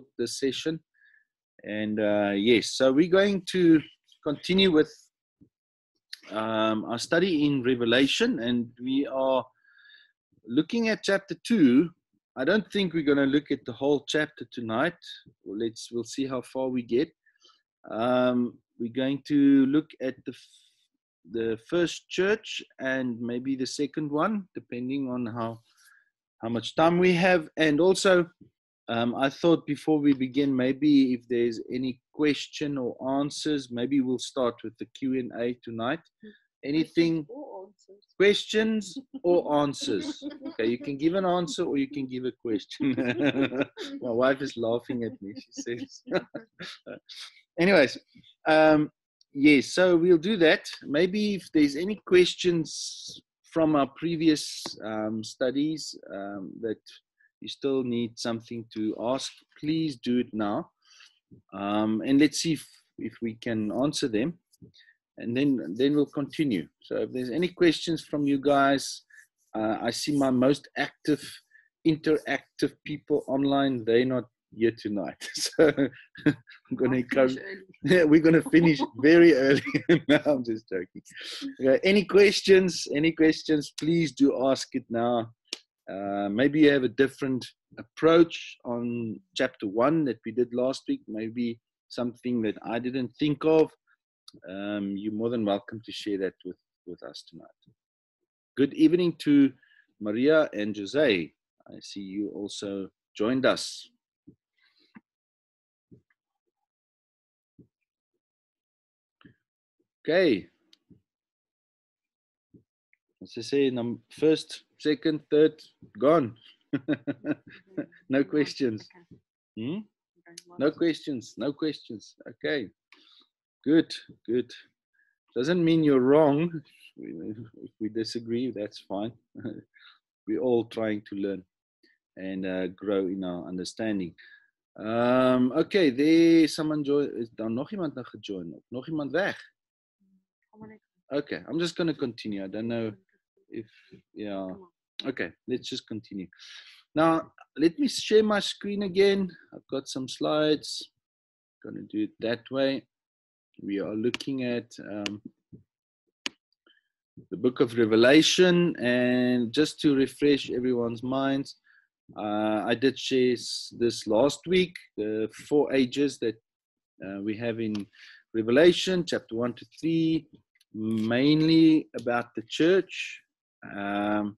for this session. And uh, yes, so we're going to continue with um, our study in Revelation, and we are looking at chapter two. I don't think we're going to look at the whole chapter tonight. Let's we'll see how far we get. Um, we're going to look at the the first church and maybe the second one, depending on how how much time we have, and also um, I thought before we begin, maybe if there's any question or answers, maybe we'll start with the Q and A tonight. Anything? Questions or answers? Okay, you can give an answer or you can give a question. My wife is laughing at me. She says. Anyways, um, yes, so we'll do that. Maybe if there's any questions from our previous um, studies um, that you still need something to ask, please do it now. Um, and let's see if, if we can answer them. And then, then we'll continue. So if there's any questions from you guys, uh, I see my most active, interactive people online. They're not here tonight. So I'm going to encourage. Yeah, we're going to finish very early. no, I'm just joking. Okay, any questions? Any questions? Please do ask it now. Uh, maybe you have a different approach on chapter one that we did last week. Maybe something that I didn't think of. Um, you're more than welcome to share that with, with us tonight. Good evening to Maria and Jose. I see you also joined us. Okay. As I say, num- first, second, third, gone. no questions. Hmm? No questions. No questions. Okay. Good. Good. Doesn't mean you're wrong. If we disagree, that's fine. We're all trying to learn and uh, grow in our understanding. Um, okay, there someone join. Is daar nog iemand nou gejoin? Nog iemand weg? Okay, I'm just going to continue. I don't know if, yeah. Okay, let's just continue. Now, let me share my screen again. I've got some slides. Going to do it that way. We are looking at um, the book of Revelation. And just to refresh everyone's minds, uh, I did share this last week, the four ages that uh, we have in Revelation, chapter 1 to 3, mainly about the church um,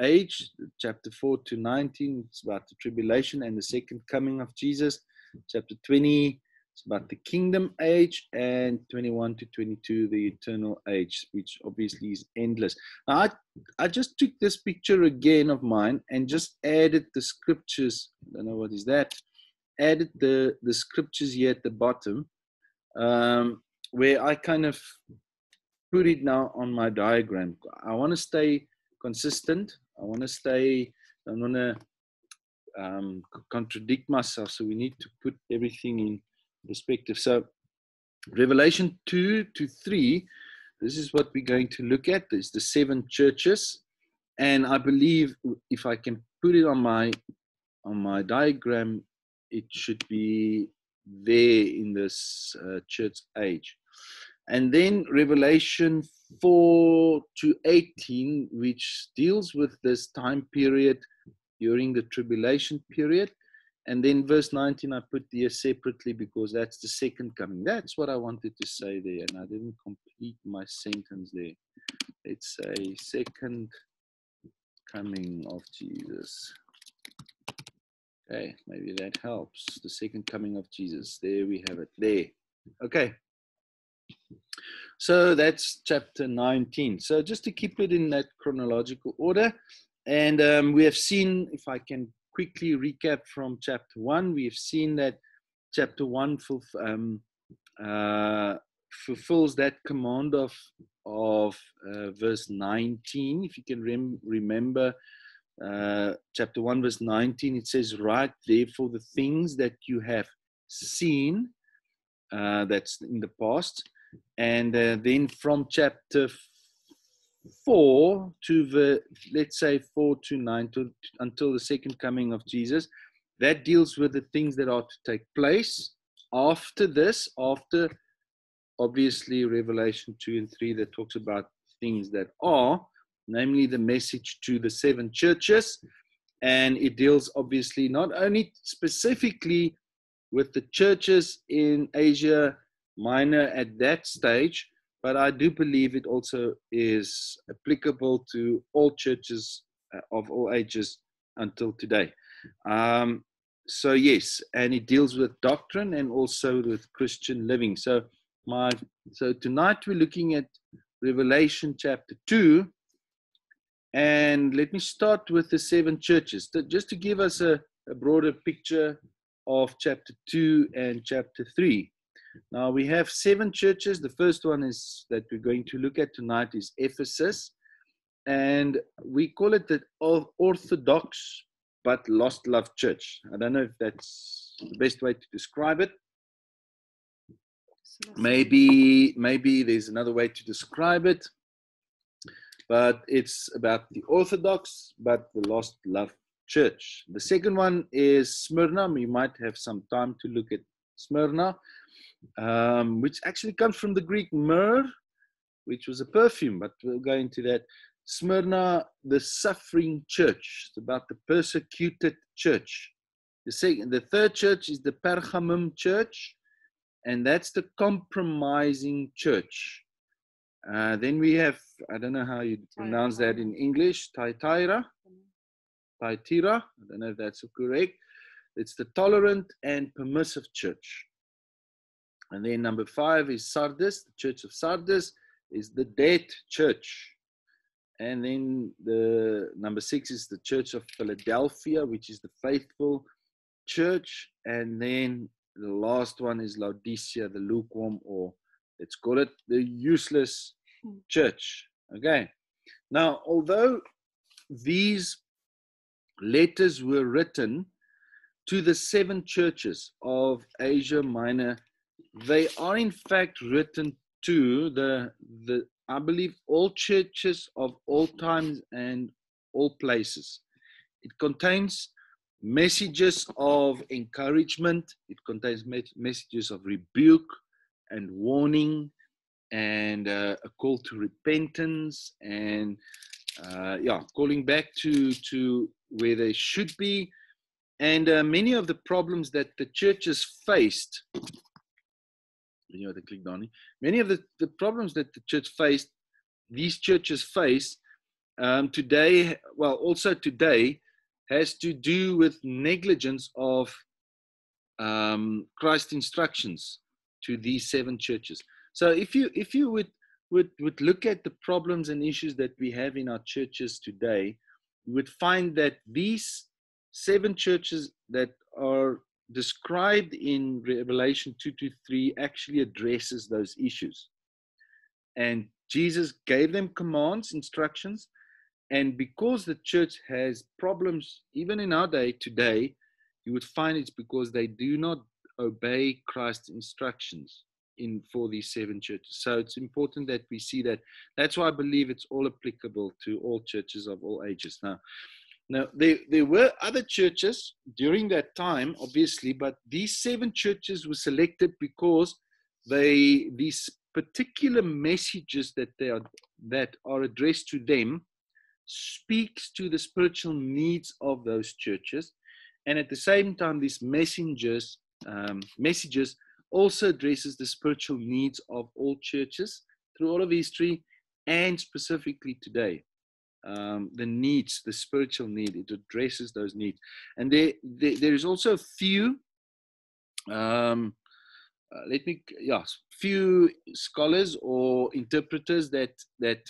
age, chapter 4 to 19, it's about the tribulation and the second coming of Jesus. Chapter 20, it's about the kingdom age, and 21 to 22, the eternal age, which obviously is endless. Now, I, I just took this picture again of mine and just added the scriptures. I don't know what is that. Added the, the scriptures here at the bottom, um, where I kind of put it now on my diagram. I want to stay consistent. I want to stay, I want to um, contradict myself. So we need to put everything in perspective. So Revelation 2 to 3, this is what we're going to look at. There's the seven churches. And I believe if I can put it on my on my diagram, it should be there in this uh, church age. And then Revelation 4 to 18, which deals with this time period during the tribulation period. And then verse 19, I put there separately because that's the second coming. That's what I wanted to say there, and I didn't complete my sentence there. It's a second coming of Jesus. Okay, maybe that helps. The second coming of Jesus. There we have it. There. Okay. So that's chapter 19. So just to keep it in that chronological order, and um, we have seen, if I can quickly recap from chapter 1, we have seen that chapter 1 fulf- um, uh, fulfills that command of, of uh, verse 19. If you can rem- remember, uh, chapter 1, verse 19, it says, Write therefore the things that you have seen, uh, that's in the past and uh, then from chapter 4 to the let's say 4 to 9 to, until the second coming of jesus that deals with the things that are to take place after this, after obviously Revelation 2 and 3 that talks about things that are, namely the message to the seven churches. And it deals obviously not only specifically with the churches in Asia Minor at that stage, but I do believe it also is applicable to all churches uh, of all ages until today. Um, so yes, and it deals with doctrine and also with Christian living. So my so tonight we're looking at Revelation chapter two, and let me start with the seven churches, just to give us a, a broader picture of chapter two and chapter three. Now we have seven churches. The first one is that we're going to look at tonight is Ephesus, and we call it the Orthodox but lost love church. I don't know if that's the best way to describe it. Maybe maybe there's another way to describe it, but it's about the Orthodox but the lost love church. The second one is Smyrna. We might have some time to look at Smyrna um, which actually comes from the Greek myrrh, which was a perfume, but we'll go into that. Smyrna, the suffering church. It's about the persecuted church. The, second, the third church is the Pergamum church, and that's the compromising church. Uh, then we have, I don't know how you pronounce that in English, Thyatira. Thyatira, I don't know if that's correct. It's the tolerant and permissive church. And then number five is Sardis, the church of Sardis is the dead church. And then the number six is the church of Philadelphia, which is the faithful church. And then the last one is Laodicea, the lukewarm, or let's call it the useless church. Okay. Now, although these letters were written to the seven churches of Asia Minor they are in fact written to the the I believe all churches of all times and all places. It contains messages of encouragement. It contains messages of rebuke and warning, and uh, a call to repentance, and uh, yeah, calling back to to where they should be. And uh, many of the problems that the churches faced you know. Many of the, the problems that the church faced, these churches face um, today, well, also today, has to do with negligence of um, Christ's instructions to these seven churches. So if you if you would would would look at the problems and issues that we have in our churches today, you would find that these seven churches that are described in Revelation 2 to 3 actually addresses those issues. And Jesus gave them commands, instructions. And because the church has problems, even in our day today, you would find it's because they do not obey Christ's instructions in for these seven churches. So it's important that we see that. That's why I believe it's all applicable to all churches of all ages. Now, now, there, there were other churches during that time, obviously, but these seven churches were selected because they these particular messages that they are that are addressed to them speaks to the spiritual needs of those churches, and at the same time, these messengers um, messages also addresses the spiritual needs of all churches through all of history and specifically today um, the needs, the spiritual need. It addresses those needs. And there, there, there is also a few, um, uh, let me, yes, few scholars or interpreters that, that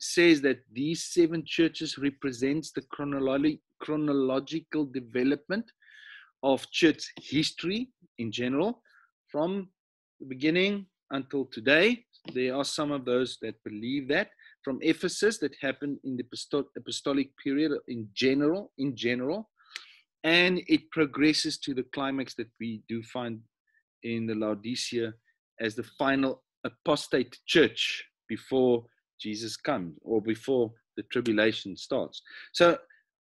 says that these seven churches represents the chronologi- chronological development of church history in general from the beginning until today. There are some of those that believe that from Ephesus that happened in the apostolic period in general, in general, and it progresses to the climax that we do find in the Laodicea as the final apostate church before Jesus comes or before the tribulation starts. So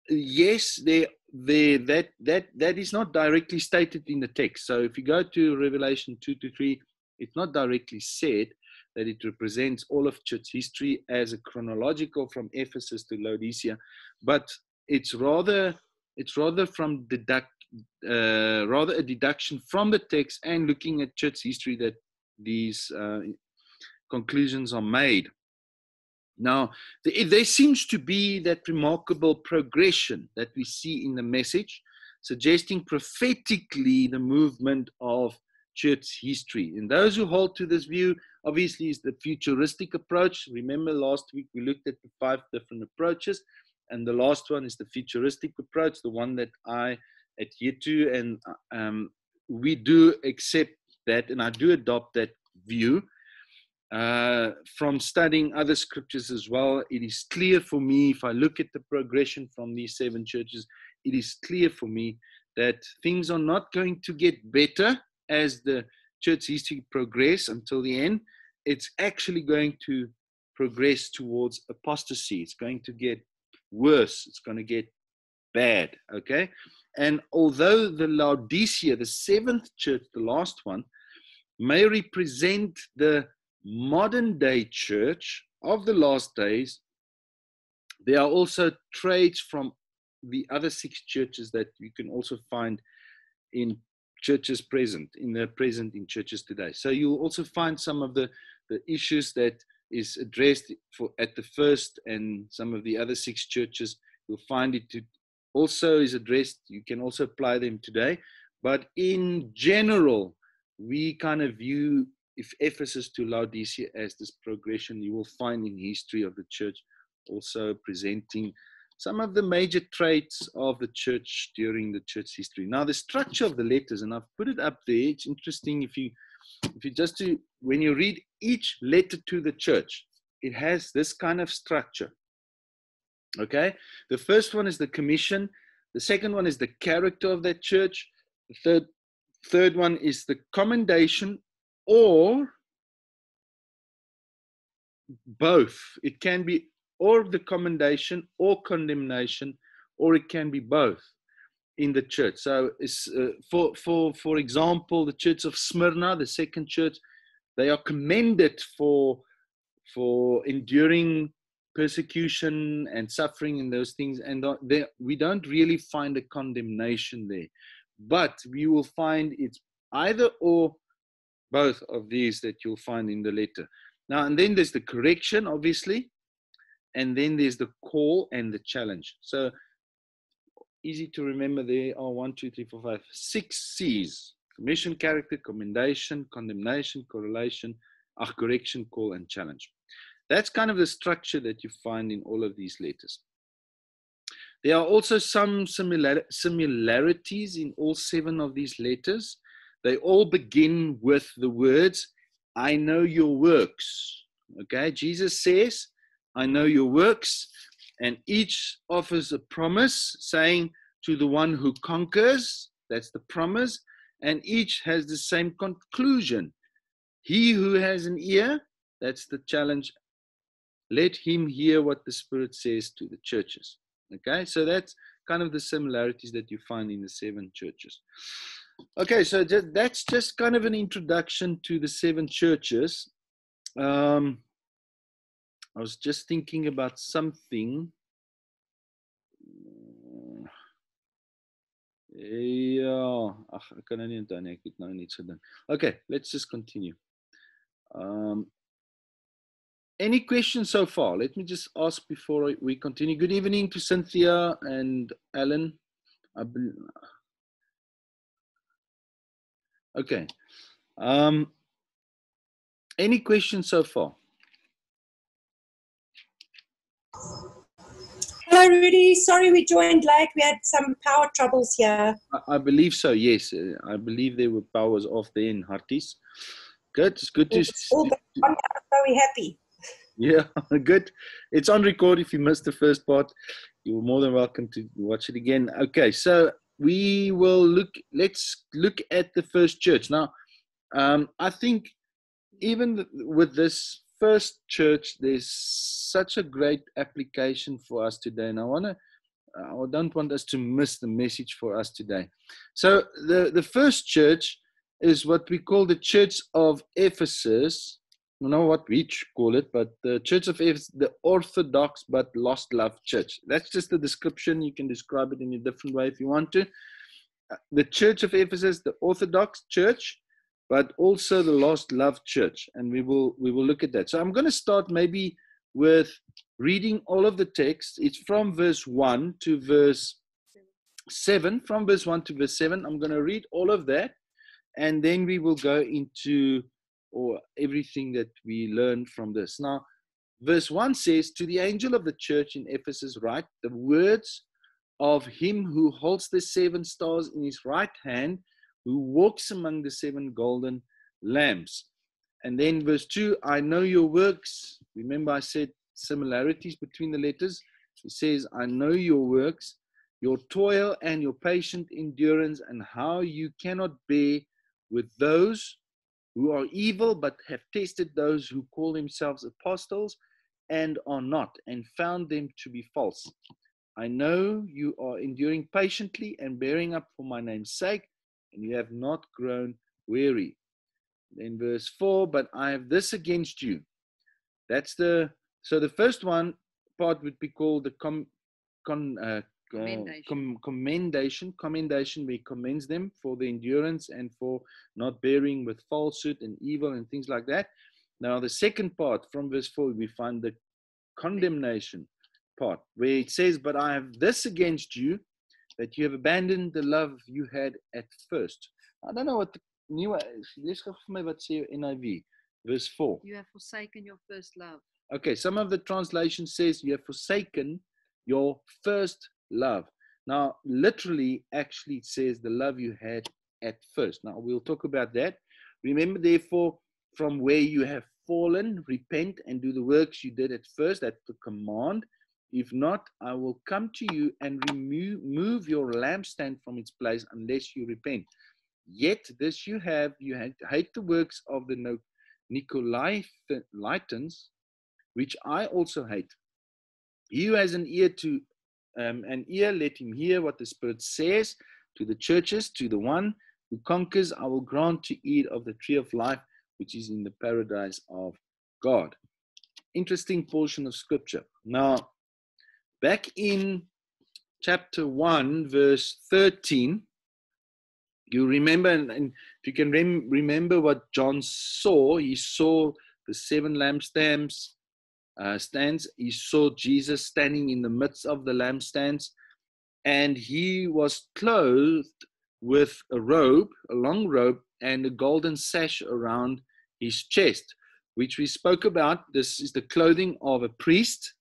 yes, there, there, that that that is not directly stated in the text. So if you go to Revelation two to three, it's not directly said that it represents all of church history as a chronological from Ephesus to Laodicea, but it's rather it's rather from deduct uh, rather a deduction from the text and looking at church history that these uh, conclusions are made. Now, there seems to be that remarkable progression that we see in the message, suggesting prophetically the movement of church history. And those who hold to this view, obviously, is the futuristic approach. Remember, last week we looked at the five different approaches, and the last one is the futuristic approach, the one that I adhere to. And um, we do accept that, and I do adopt that view. Uh, from studying other scriptures as well, it is clear for me, if I look at the progression from these seven churches, it is clear for me that things are not going to get better as the church history progress until the end. It's actually going to progress towards apostasy. It's going to get worse. It's going to get bad. Okay. And although the Laodicea, the seventh church, the last one, may represent the modern day church of the last days, there are also traits from the other six churches that you can also find in churches present, in the present in churches today. So you'll also find some of the, the issues that is addressed for at the first and some of the other six churches. You'll find it to also is addressed. You can also apply them today. But in general, we kind of view if Ephesus to Laodicea as this progression, you will find in history of the church also presenting some of the major traits of the church during the church history. Now, the structure of the letters, and I've put it up there. It's interesting if you, if you just do when you read each letter to the church, it has this kind of structure. Okay, the first one is the commission. The second one is the character of that church. The third, third one is the commendation or both. It can be or the commendation or condemnation, or it can be both in the church. So, uh, for for for example, the church of Smyrna, the second church, they are commended for for enduring persecution and suffering and those things, and they, we don't really find a condemnation there, but we will find it's either or both of these that you'll find in the letter. Now, and then there's the correction, obviously, and then there's the call and the challenge. So easy to remember there are one, two, three, four, five, six C's. Commission, character, commendation, condemnation, correlation, correction, call, and challenge. That's kind of the structure that you find in all of these letters. There are also some similar, similarities in all seven of these letters. They all begin with the words, I know your works. Okay, Jesus says, I know your works, and each offers a promise saying, To the one who conquers, that's the promise, and each has the same conclusion. He who has an ear, that's the challenge, let him hear what the Spirit says to the churches. Okay, so that's kind of the similarities that you find in the seven churches. Okay, so that's just kind of an introduction to the seven churches. Um, I was just thinking about something. Ag ek kan nou nie onthou nie, ek. Okay, let's just continue. Um any questions so far? Let me just ask before we continue. Good evening to Cynthia and Alan. Okay. Um, any questions so far? Hello, Rudy. Sorry we joined late. We had some power troubles here. I, I believe so, yes. Uh, I believe there were powers off there in Harties. Good. It's good to see. I'm very happy. Yeah, good. It's on record. If you missed the first part, you're more than welcome to watch it again. Okay, so we will look let's look at the first church now um, i think even with this first church there's such a great application for us today and i want to I don't want us to miss the message for us today. So the, the first church is what we call the Church of Ephesus. I don't know what we call it, but the Church of Ephesus, the Orthodox but Lost Love Church. That's just the description. You can describe it in a different way if you want to. Uh, the Church of Ephesus, the Orthodox Church, but also the Lost Love Church, and we will we will look at that. So I'm going to start maybe with reading all of the text. It's from verse 1 to verse 7. From verse 1 to verse 7, I'm going to read all of that, and then we will go into or everything that we learn from this. Now, verse 1 says, To the angel of the church in Ephesus, write the words of him who holds the seven stars in his right hand, who walks among the seven golden lamps. And then verse 2 I know your works. Remember, I said similarities between the letters. It says, I know your works, your toil and your patient endurance, and how you cannot bear with those who are evil, but have tested those who call themselves apostles and are not, and found them to be false. I know you are enduring patiently and bearing up for my name's sake, and you have not grown weary. Then verse 4 But I have this against you. That's the, so the first one part would be called the com, con, uh, commendation. Com, commendation. Commendation, we commends them for the endurance and for not bearing with falsehood and evil and things like that. Now, the second part from verse 4, we find the condemnation part where it says, But I have this against you, that you have abandoned the love you had at first. I don't know what the new lees gou vir my wat sê NIV verse 4. You have forsaken your first love. Okay, some of the translation says you have forsaken your first love. Now, literally, actually, it says the love you had at first. Now, we'll talk about that. Remember, therefore, from where you have fallen, repent and do the works you did at first. That's the command. If not, I will come to you and remove move your lampstand from its place unless you repent. Yet this you have, you hate the works of the Nicolaitans, which I also hate. He who has an ear to um, an ear, let him hear what the Spirit says to the churches, to the one who conquers, I will grant to eat of the tree of life, which is in the paradise of God. Interesting portion of scripture. Now, back in chapter 1, verse 13, you remember, and, and if you can rem- remember what John saw, he saw the seven lampstands. Uh, stands. He saw Jesus standing in the midst of the lampstands, and he was clothed with a robe, a long robe, and a golden sash around his chest, which we spoke about. This is the clothing of a priest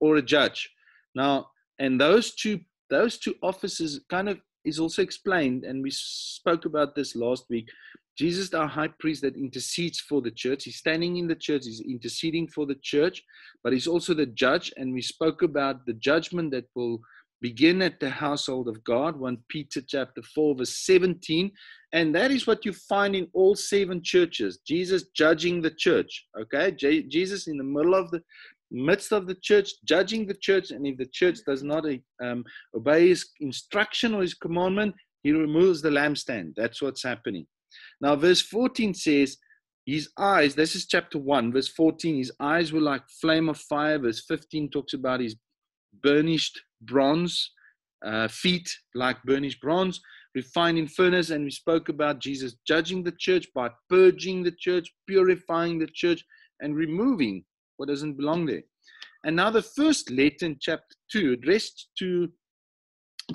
or a judge. Now, and those two those two offices kind of is also explained, and we spoke about this last week. Jesus, our high priest that intercedes for the church, he's standing in the church, he's interceding for the church, but he's also the judge. And we spoke about the judgment that will begin at the household of God, 1 Peter chapter 4, verse 17. And that is what you find in all seven churches Jesus judging the church. Okay, Jesus in the middle of the midst of the church, judging the church, and if the church does not um, obey his instruction or his commandment, he removes the lampstand. That's what's happening. Now, verse 14 says, His eyes, this is chapter 1, verse 14, his eyes were like flame of fire. Verse 15 talks about his burnished bronze, uh, feet like burnished bronze, refined in furnace. And we spoke about Jesus judging the church by purging the church, purifying the church, and removing what doesn't belong there. And now the first letter in chapter 2, addressed to,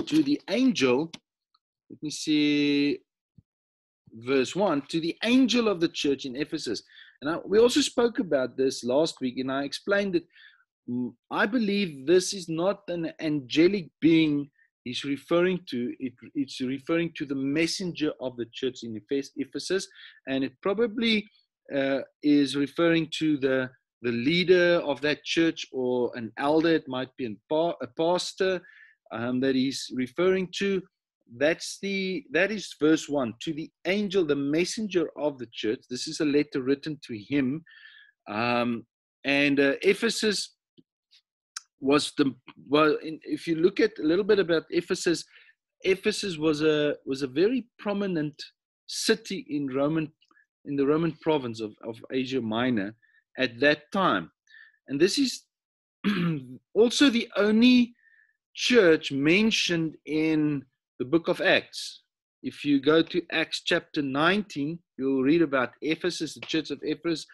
to the angel, let me see, verse 1, to the angel of the church in Ephesus. And I, we also spoke about this last week, and I explained that mm, I believe this is not an angelic being he's referring to. It, it's referring to the messenger of the church in Ephesus, and it probably uh, is referring to the the leader of that church or an elder, it might be a pastor um, that he's referring to. That's the that is verse one. To the angel, the messenger of the church. This is a letter written to him, um, and uh, Ephesus was the well. In, if you look at a little bit about Ephesus, Ephesus was a was a very prominent city in Roman in the Roman province of, of Asia Minor at that time, and this is also the only church mentioned in the book of Acts. If you go to Acts chapter 19, you'll read about Ephesus, the church of Ephesus.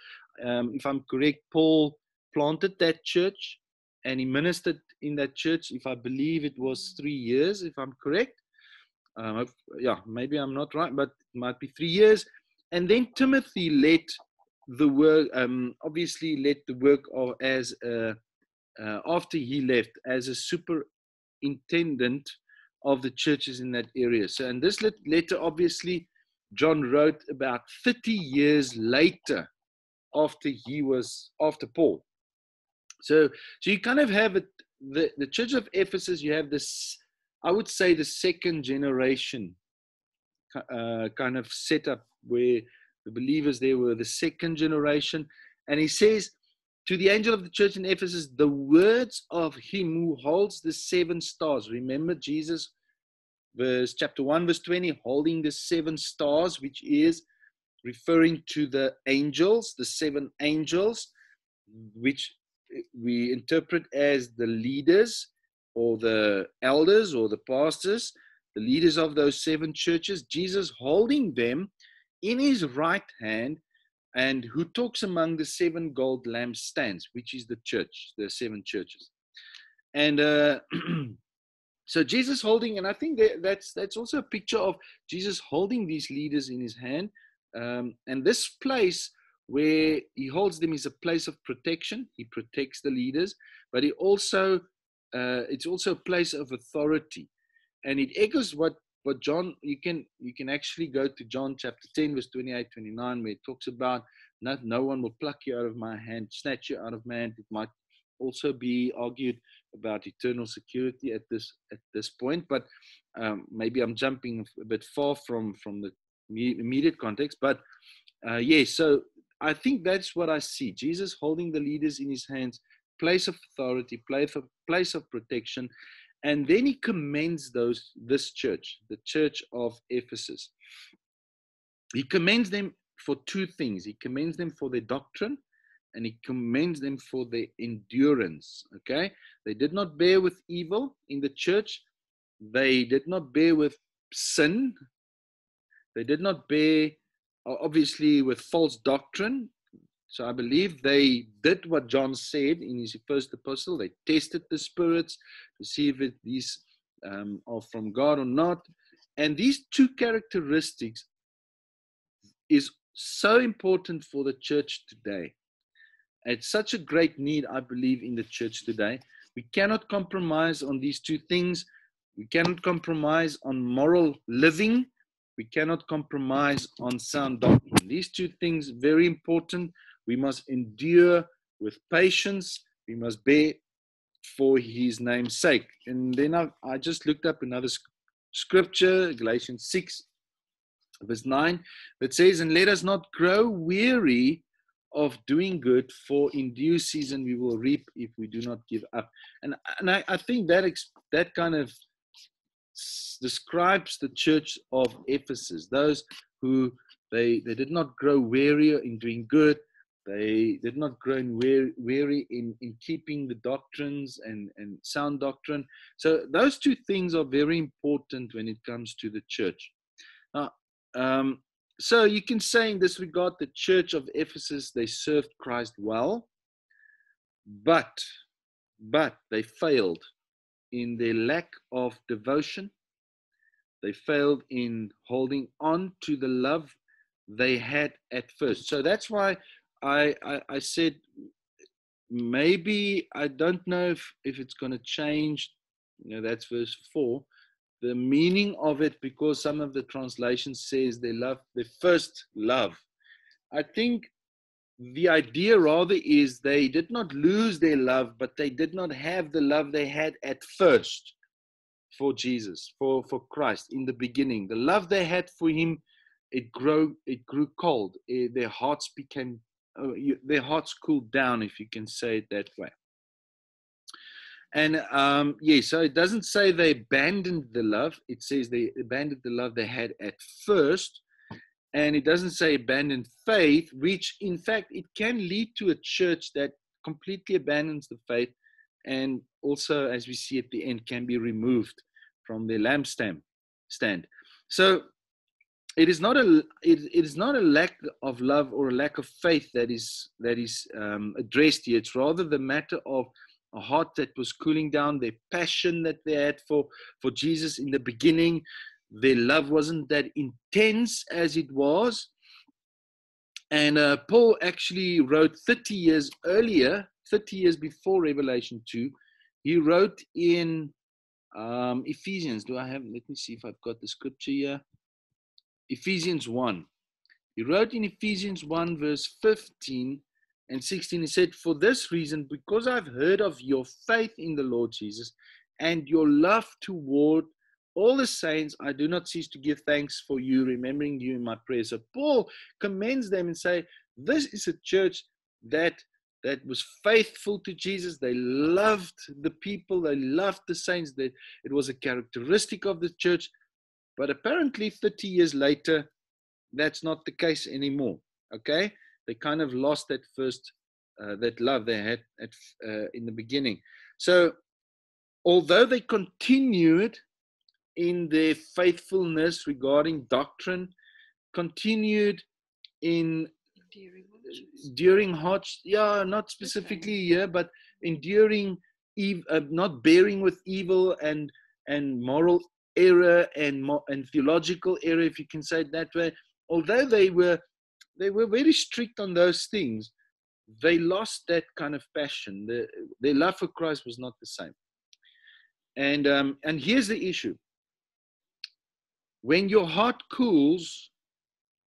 Um, if I'm correct, Paul planted that church and he ministered in that church, if I believe it was three years, if I'm correct. Um, yeah, maybe I'm not right, but it might be three years. And then Timothy led the work, um, obviously led the work of as a, uh, after he left as a superintendent of the churches in that area. So, and this letter, obviously, John wrote about 30 years later after he was after Paul. So, so you kind of have it, the, the church of Ephesus, you have this, I would say, the second generation uh, kind of setup where the believers there were the second generation. And he says to the angel of the church in Ephesus, the words of him who holds the seven stars. Remember, Jesus, verse chapter 1, verse 20, holding the seven stars, which is referring to the angels, the seven angels, which we interpret as the leaders or the elders or the pastors, the leaders of those seven churches, Jesus holding them in his right hand, and who talks among the seven gold lampstands, which is the church, the seven churches. And uh, so Jesus holding, and I think that that's that's also a picture of Jesus holding these leaders in his hand. Um, and this place where he holds them is a place of protection. He protects the leaders, but he also uh, it's also a place of authority, and it echoes what what John you can you can actually go to John chapter 10 verse 28 29 where it talks about not no one will pluck you out of my hand snatch you out of my hand it might also be argued about eternal security at this at this point but um, maybe I'm jumping a bit far from from the immediate context but uh, yes yeah, so I think that's what I see. Jesus holding the leaders in his hands, place of authority, place of, place of protection. And then he commends those this church, the church of Ephesus. He commends them for two things. He commends them for their doctrine and he commends them for their endurance. Okay? They did not bear with evil in the church. They did not bear with sin. They did not bear obviously with false doctrine. So I believe they did what John said in his first epistle. They tested the spirits to see if it, these um, are from God or not. And these two characteristics is so important for the church today. It's such a great need, I believe, in the church today. We cannot compromise on these two things. We cannot compromise on moral living we cannot compromise on sound doctrine. These two things very important. We must endure with patience. We must bear for his name's sake. And then I, I just looked up another scripture, Galatians 6, verse 9, that says, And let us not grow weary of doing good, for in due season we will reap if we do not give up. And, and I, I think that, that kind of describes the church of Ephesus, those who they, they did not grow weary in doing good. They did not grow weary in, in keeping the doctrines and, and sound doctrine. So those two things are very important when it comes to the church. Now, um, so you can say in this regard, the church of Ephesus, they served Christ well, but, but they failed in their lack of devotion. They failed in holding on to the love they had at first. So that's why I, I, I said maybe I don't know if, if it's going to change. You know, that's verse four. The meaning of it, because some of the translations says they love the first love. I think the idea rather is they did not lose their love, but they did not have the love they had at first for Jesus, for, for Christ in the beginning. The love they had for him, it grew, it grew cold. It, eh, their hearts became, uh, you, their hearts cooled down, if you can say it that way. And um, yeah, so it doesn't say they abandoned the love. It says they abandoned the love they had at first. And it doesn't say abandoned faith, which in fact it can lead to a church that completely abandons the faith and also, as we see at the end, can be removed from their lampstand. Stand. So it is not a it, it is not a lack of love or a lack of faith that is that is um, addressed here. It's rather the matter of a heart that was cooling down, their passion that they had for for Jesus in the beginning. Their love wasn't that intense as it was. And uh, Paul actually wrote 30 years earlier, 30 years before Revelation 2. He wrote in um, Ephesians. Do I have? Let me see if I've got the scripture here. Ephesians 1. He wrote in Ephesians 1, verse 15 and 16, he said, For this reason, because I've heard of your faith in the Lord Jesus and your love toward all the saints, I do not cease to give thanks for you, remembering you in my prayers. So Paul commends them and say, This is a church that that was faithful to Jesus. They loved the people, they loved the saints. That it was a characteristic of the church but apparently, 30 years later, that's not the case anymore. Okay, they kind of lost that first uh, that love they had at, uh, in the beginning. So, although they continued in their faithfulness regarding doctrine, continued in during hard, yeah, not specifically here, but enduring, ev- uh, not bearing with evil and and moral error and, and theological error, if you can say it that way, although they were they were very strict on those things, they lost that kind of passion. The, their love for Christ was not the same. And um, and here's the issue: when your heart cools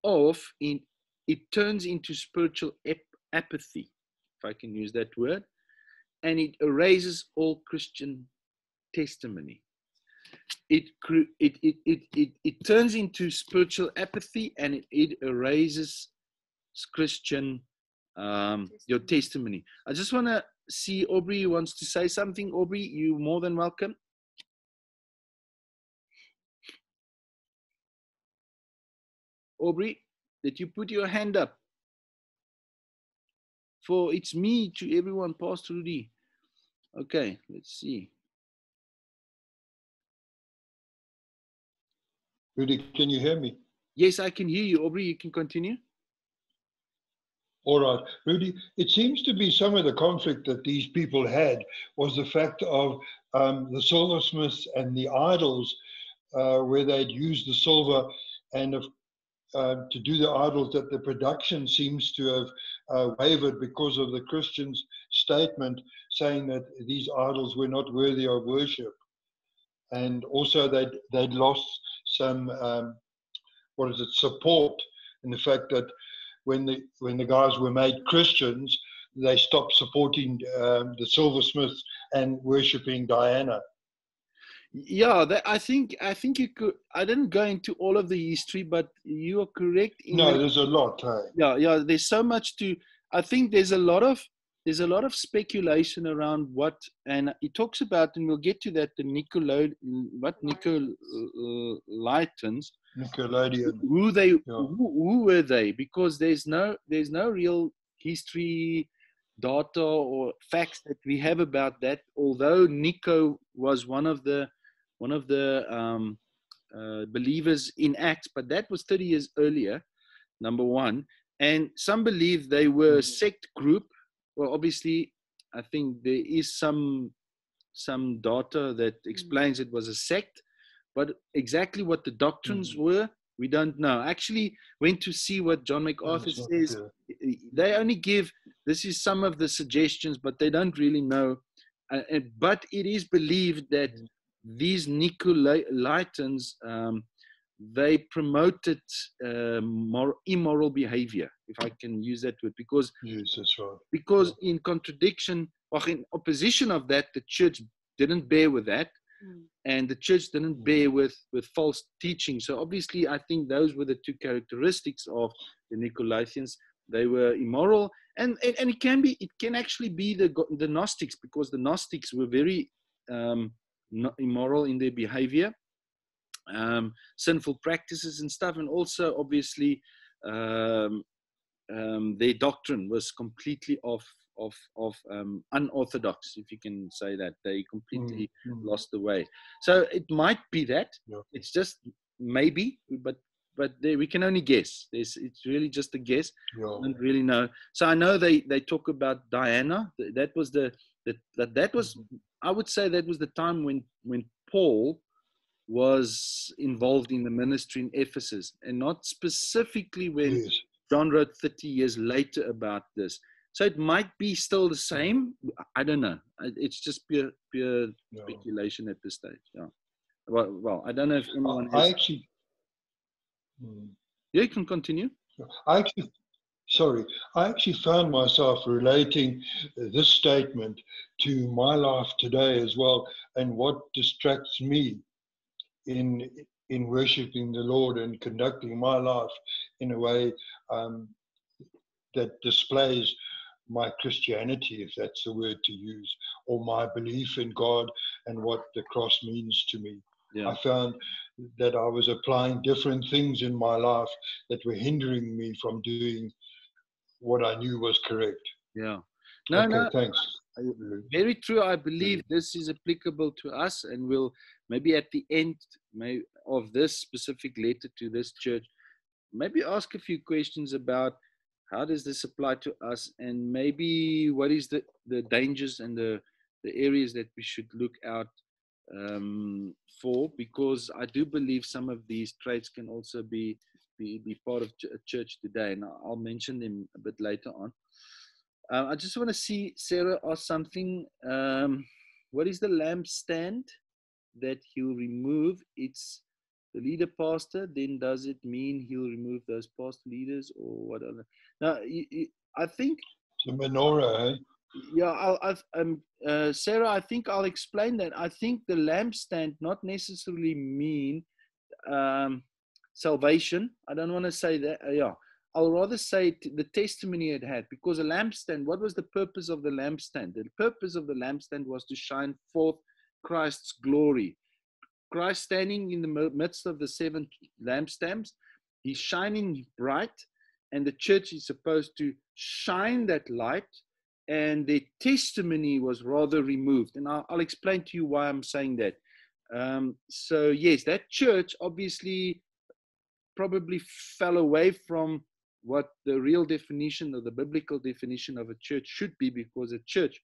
off, in it turns into spiritual ap- apathy, if I can use that word, and it erases all Christian testimony it, it, it, it, it, it turns into spiritual apathy and it, it erases Christian, um, your testimony. I just want to see Aubrey wants to say something. Aubrey, you more than welcome. Aubrey, did you put your hand up? For it's me to everyone, Pastor Rudy. Okay, let's see. Rudy, can you hear me? Yes, I can hear you. Aubrey, you can continue. All right. Rudy, it seems to be some of the conflict that these people had was the fact of um, the silversmiths and the idols, uh, where they'd used the silver and uh, to do the idols, that the production seems to have uh, wavered because of the Christians' statement saying that these idols were not worthy of worship. And also they'd, they'd lost some um, what is it support in the fact that when the when the guys were made Christians, they stopped supporting um, the silversmiths and worshiping Diana. Yeah, that, I think I think you could. I didn't go into all of the history, but you are correct. no, there's a lot. Hey? Yeah, yeah. There's so much to. I think there's a lot of there's a lot of speculation around what, and he talks about, and we'll get to that, the Nicolo, what Nicolaitans, Nickelodeon. who they, yeah. who, who were they? Because there's no, there's no real history data or facts that we have about that. Although Nico was one of the, one of the um, uh, believers in Acts, but that was 30 years earlier. Number one, and some believe they were a sect group well, obviously, I think there is some some data that mm. explains it was a sect, but exactly what the doctrines mm. were, we don't know. Actually, went to see what John MacArthur says. They only give this is some of the suggestions, but they don't really know. Uh, and, but it is believed that mm. these Nicolaitans um, they promoted uh, more immoral behavior, if I can use that word, because yes, that's right. because in contradiction or in opposition of that, the church didn't bear with that, mm. and the church didn't bear with with false teaching. So obviously, I think those were the two characteristics of the Nicolaitans. they were immoral, and, and and it can be it can actually be the the Gnostics because the Gnostics were very um, no- immoral in their behavior, um, sinful practices and stuff, and also obviously um, um, their doctrine was completely off of of um, unorthodox, if you can say that. They completely Mm, mm. lost the way. So it might be that. Yeah. It's just maybe, but but they, we can only guess. There's, it's really just a guess. Yeah. I don't really know. So I know they they talk about Diana. That was the that that, that was I would say that was the time when when Paul was involved in the ministry in Ephesus, and not specifically when Yes. John wrote 30 years later about this. So it might be still the same. I don't know. It's just pure pure yeah. speculation at this stage. Yeah. Well, well, I don't know if anyone I has. actually, Mm. Yeah, you can continue. I actually, sorry, I actually found myself relating this statement to my life today as well, and what distracts me in in worshiping the Lord and conducting my life in a way um, that displays my Christianity, if that's the word to use, or my belief in God and what the cross means to me. Yeah. I found that I was applying different things in my life that were hindering me from doing what I knew was correct. Yeah. No, okay, no. thanks. Very true. I believe this is applicable to us, and we'll maybe at the end may, of this specific letter to this church, maybe ask a few questions about how does this apply to us, and maybe what is the, the dangers and the, the areas that we should look out um, for, because I do believe some of these traits can also be be, be part of ch- church today, and I'll mention them a bit later on. Uh, I just want to see Sarah ask something. Um, what is the lampstand that he'll remove? It's the leader pastor. Then does it mean he'll remove those past leaders or what other? Now, I think a menorah, eh? yeah, I'll, I've, um, uh, Sarah, I think I'll explain that. I think the lampstand not necessarily mean um, salvation. I don't want to say that. Uh, yeah, I'll rather say the testimony it had because a lampstand. What was the purpose of the lampstand? The purpose of the lampstand was to shine forth Christ's glory. Christ standing in the mi- midst of the seven lampstands, he's shining bright, and the church is supposed to shine that light and their testimony was rather removed. And I'll, I'll explain to you why I'm saying that. Um, so, yes, that church obviously probably fell away from what the real definition or the biblical definition of a church should be because a church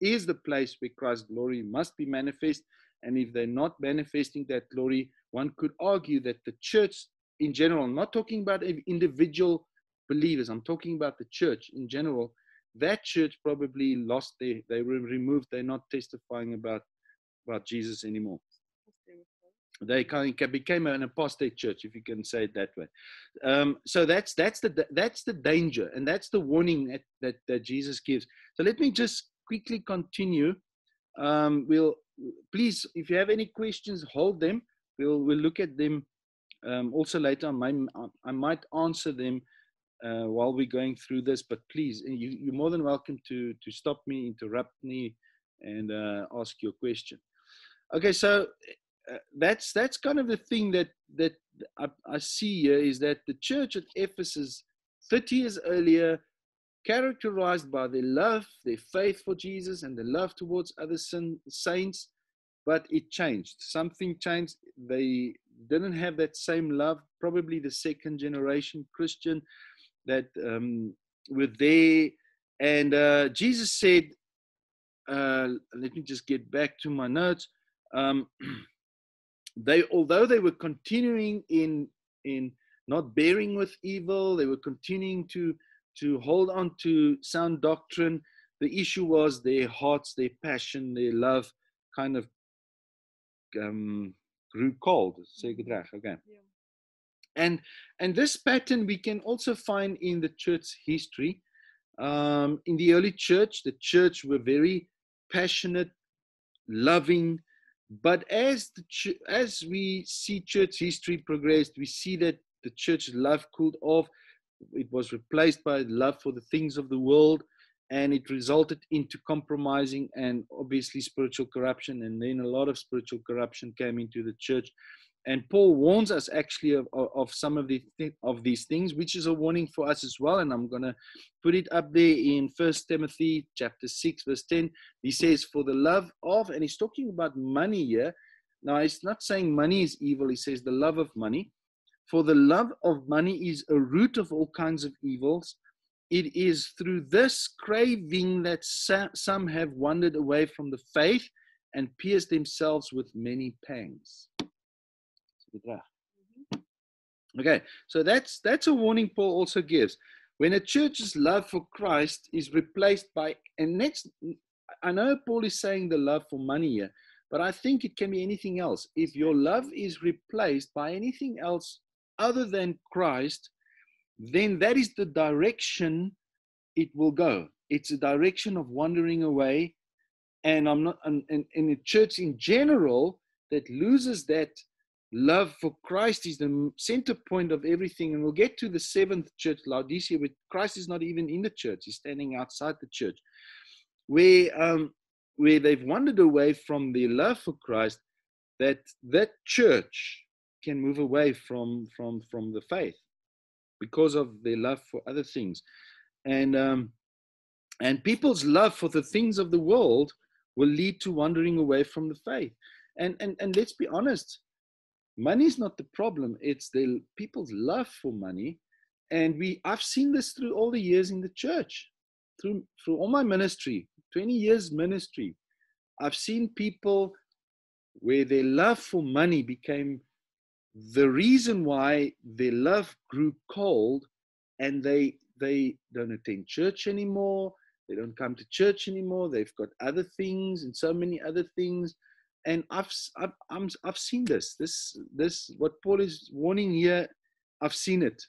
is the place where Christ's glory must be manifest. And if they're not manifesting that glory, one could argue that the church in general, I'm not talking about individual believers, I'm talking about the church in general, that church probably lost their they were removed they're not testifying about about jesus anymore they kind of became an apostate church if you can say it that way um, so that's that's the that's the danger and that's the warning that that, that jesus gives so let me just quickly continue um, we'll please if you have any questions hold them we'll we'll look at them um, also later I might, I might answer them uh, while we're going through this. But please, you, you're more than welcome to to stop me, interrupt me, and uh, ask your question. Okay, so uh, that's that's kind of the thing that that I, I see here is that the church at Ephesus, 30 years earlier, characterized by their love, their faith for Jesus, and their love towards other sin, saints, but it changed. Something changed. They didn't have that same love. Probably the second generation Christian that um, were there. And uh, Jesus said, uh, let me just get back to my notes. Um, they, although they were continuing in in not bearing with evil, they were continuing to to hold on to sound doctrine. The issue was their hearts, their passion, their love, kind of um, grew cold. Okay. Yeah. And and this pattern we can also find in the church history. Um, in the early church, the church were very passionate, loving, but as the ch- as we see church history progressed, we see that the church love cooled off. it was replaced by love for the things of the world and it resulted into compromising and obviously spiritual corruption and then a lot of spiritual corruption came into the church and paul warns us actually of, of, of some of the of these things which is a warning for us as well. And i'm going to put it up there in first timothy chapter 6 verse 10 he says for the love of and he's talking about money here. Now he's not saying money is evil. He says the love of money. For the love of money is a root of all kinds of evils. It is through this craving that some have wandered away from the faith and pierced themselves with many pangs. Mm-hmm. Okay, so that's that's a warning Paul also gives. When a church's love for Christ is replaced by, and next, I know Paul is saying the love for money here, but I think it can be anything else. If your love is replaced by anything else other than Christ, then that is the direction it will go. It's a direction of wandering away. And I'm not, and in a church in general that loses that love for Christ is the center point of everything. And we'll get to the seventh church, Laodicea, but Christ is not even in the church, he's standing outside the church, where, um, where they've wandered away from the love for Christ, that that church can move away from, from, from the faith because of their love for other things. And, um, and people's love for the things of the world will lead to wandering away from the faith. And, and, and let's be honest, money is not the problem. It's the people's love for money. And we, I've seen this through all the years in the church, through, through all my ministry, 20 years ministry. I've seen people where their love for money became the reason why their love grew cold and they they don't attend church anymore they don't come to church anymore they've got other things and so many other things and i've i've i have seen this this this what paul is warning here i've seen it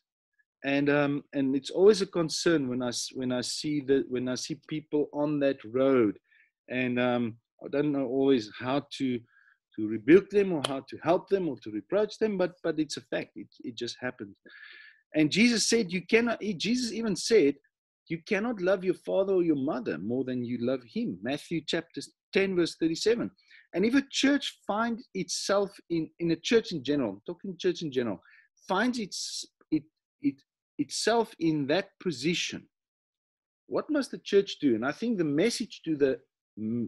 and um and it's always a concern when i when i see that when i see people on that road and um i don't know always how to to rebuke them or how to help them or to reproach them, but but it's a fact. It it just happens. And Jesus said, you cannot. Jesus even said, you cannot love your father or your mother more than you love him. Matthew chapter 10, verse 37. And if a church finds itself in, in a church in general, talking church in general, finds its it it itself in that position, what must the church do? And I think the message to the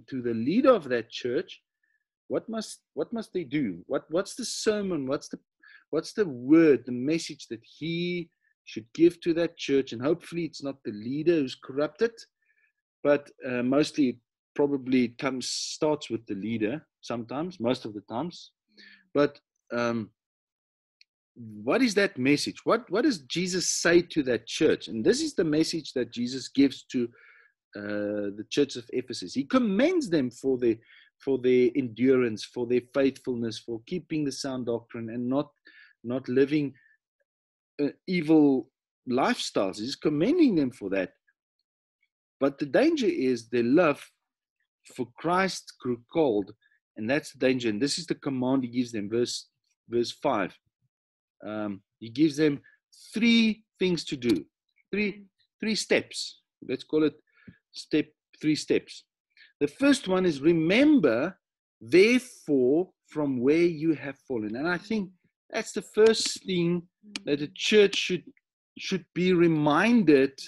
to the leader of that church what must what must they do? What what's the sermon? What's the what's the word the message that he should give to that church? And hopefully it's not the leader who's corrupted but uh, mostly probably comes starts with the leader sometimes most of the times but um, what is that message what what does jesus say to that church and this is the message that jesus gives to uh, the church of ephesus he commends them for their for their endurance, for their faithfulness, for keeping the sound doctrine and not not living uh, evil lifestyles. He's commending them for that. But the danger is their love for Christ grew cold, and that's the danger. And this is the command he gives them, verse verse five. Um, he gives them three things to do, three three steps. Let's call it step three steps. The first one is remember, therefore, from where you have fallen. And I think that's the first thing that a church should should be reminded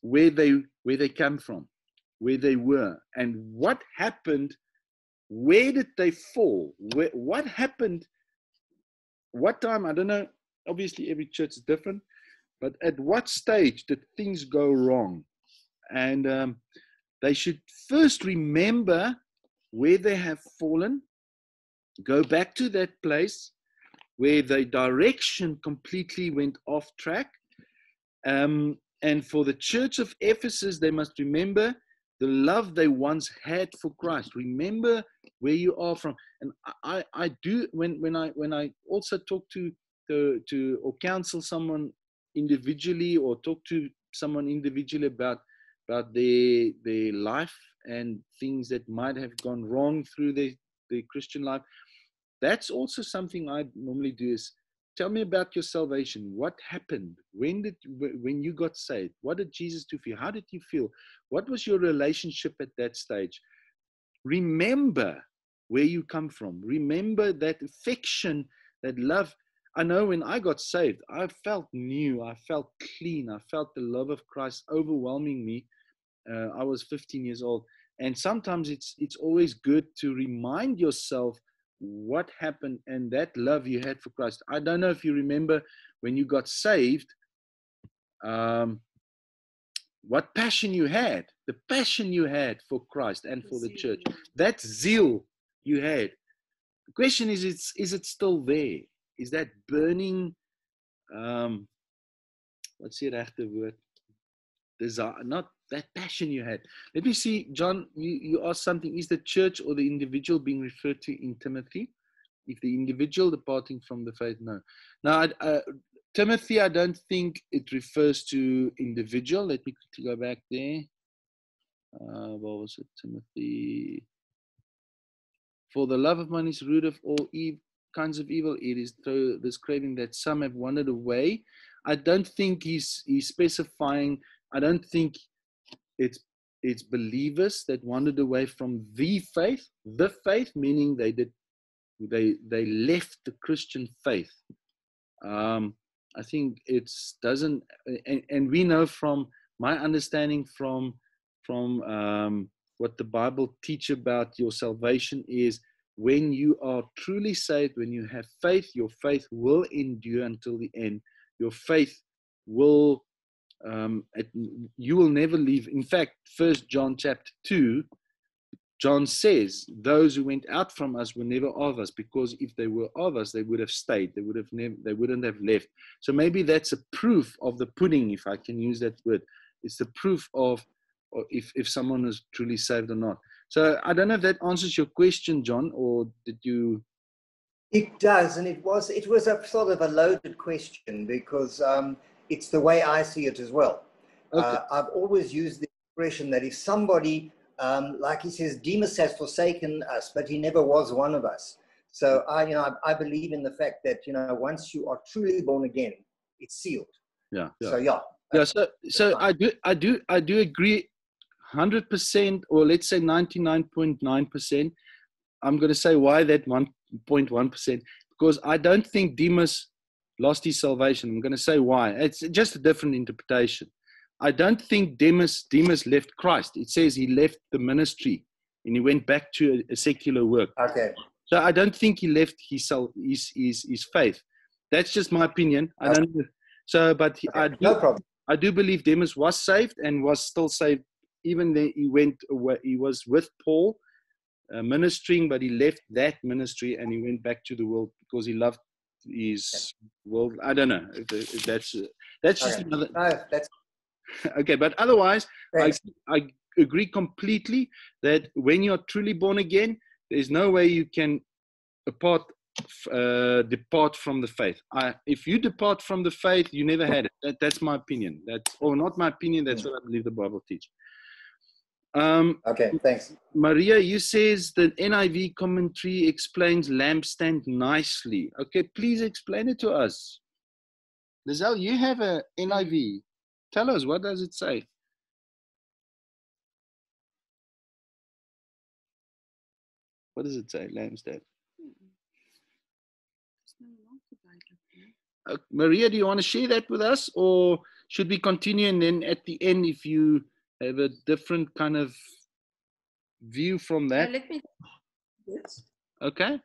where they where they come from, where they were, and what happened. Where did they fall? Where, what happened? What time? I don't know. Obviously, every church is different, but at what stage did things go wrong? And um, they should first remember where they have fallen, go back to that place where the direction completely went off track. Um, and for the church of Ephesus, they must remember the love they once had for Christ. Remember where you are from. And I, I do when when I when I also talk to to, to or counsel someone individually or talk to someone individually about about their their life and things that might have gone wrong through their, their Christian life. That's also something I normally do is tell me about your salvation. What happened? When did when you got saved? What did Jesus do for you? How did you feel? What was your relationship at that stage? Remember where you come from. Remember that affection, that love. I know when I got saved, I felt new. I felt clean. I felt the love of Christ overwhelming me. Uh, I was 15 years old, and sometimes it's it's always good to remind yourself what happened and that love you had for Christ. I don't know if you remember when you got saved, um, what passion you had, the passion you had for Christ and for the church, that zeal you had. The question is, it's, is it still there? Is that burning, um, what's the regte woord? Desire, not that passion you had. Let me see, John, you, you asked something. Is the church or the individual being referred to in Timothy? If the individual departing from the faith, no. Now, I- uh, Timothy, I don't think it refers to individual. Let me go back there. Uh, what was it, Timothy? For the love of money is root of all kinds of evil. It is through this craving that some have wandered away. I don't think he's he's specifying. I don't think it's it's believers that wandered away from the faith, the faith, meaning they did they they left the Christian faith. Um, I think it's doesn't, and, and we know from my understanding from from um, what the Bible teach about your salvation is when you are truly saved, when you have faith, your faith will endure until the end. Your faith will um, it, you will never leave. In fact, First John chapter two, John says, "Those who went out from us were never of us, because if they were of us, they would have stayed. They would have never. They wouldn't have left." So maybe that's a proof of the pudding, if I can use that word. It's the proof of if if someone is truly saved or not. So I don't know if that answers your question, John, or did you? It does, and it was it was a sort of a loaded question because um, it's the way I see it as well. Okay. Uh, I've always used the expression that if somebody, um, like he says, Demas has forsaken us, but he never was one of us. So I, you know, I, I believe in the fact that you know once you are truly born again, it's sealed. yeah. yeah. So yeah, yeah so so i do i do i do agree 100% or let's say 99.9% i'm going to say why that 1.1% because i don't think demas lost his salvation i'm going to say why it's just a different interpretation i don't think demas demas left christ it says he left the ministry and he went back to a, a secular work okay, so I don't think he left his his his, his faith. That's just my opinion. I don't. So, but he, I do, no problem. I do believe Demas was saved and was still saved. Even then, he went away. He was with Paul, uh, ministering, but he left that ministry and he went back to the world because he loved his well. I don't know that's that's just Okay. another. No, that's Okay, but otherwise, I. I agree completely that when you're truly born again, there's no way you can apart, uh, depart from the faith. I, if you depart from the faith, you never had it. That, that's my opinion. That's or not my opinion. That's what I believe the Bible teaches. Um, Okay, thanks. Maria, you says the NIV commentary explains lampstand nicely. Okay, please explain it to us. Lizelle, you have a NIV. Tell us what does it say? What does it say? Lampstand. Uh, Maria, do you want to share that with us, or should we continue and then at the end, if you have a different kind of view from that? let me. Yes. Okay.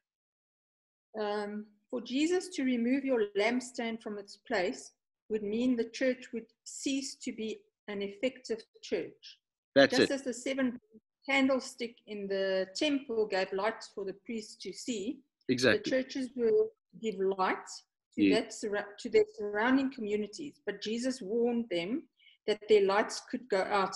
Um, for Jesus to remove your lampstand from its place would mean the church would cease to be an effective church. That's Just it. as the seven candlestick in the temple gave light for the priests to see, exactly. the churches will give light to, Yeah. that, to their surrounding communities. But Jesus warned them that their lights could go out.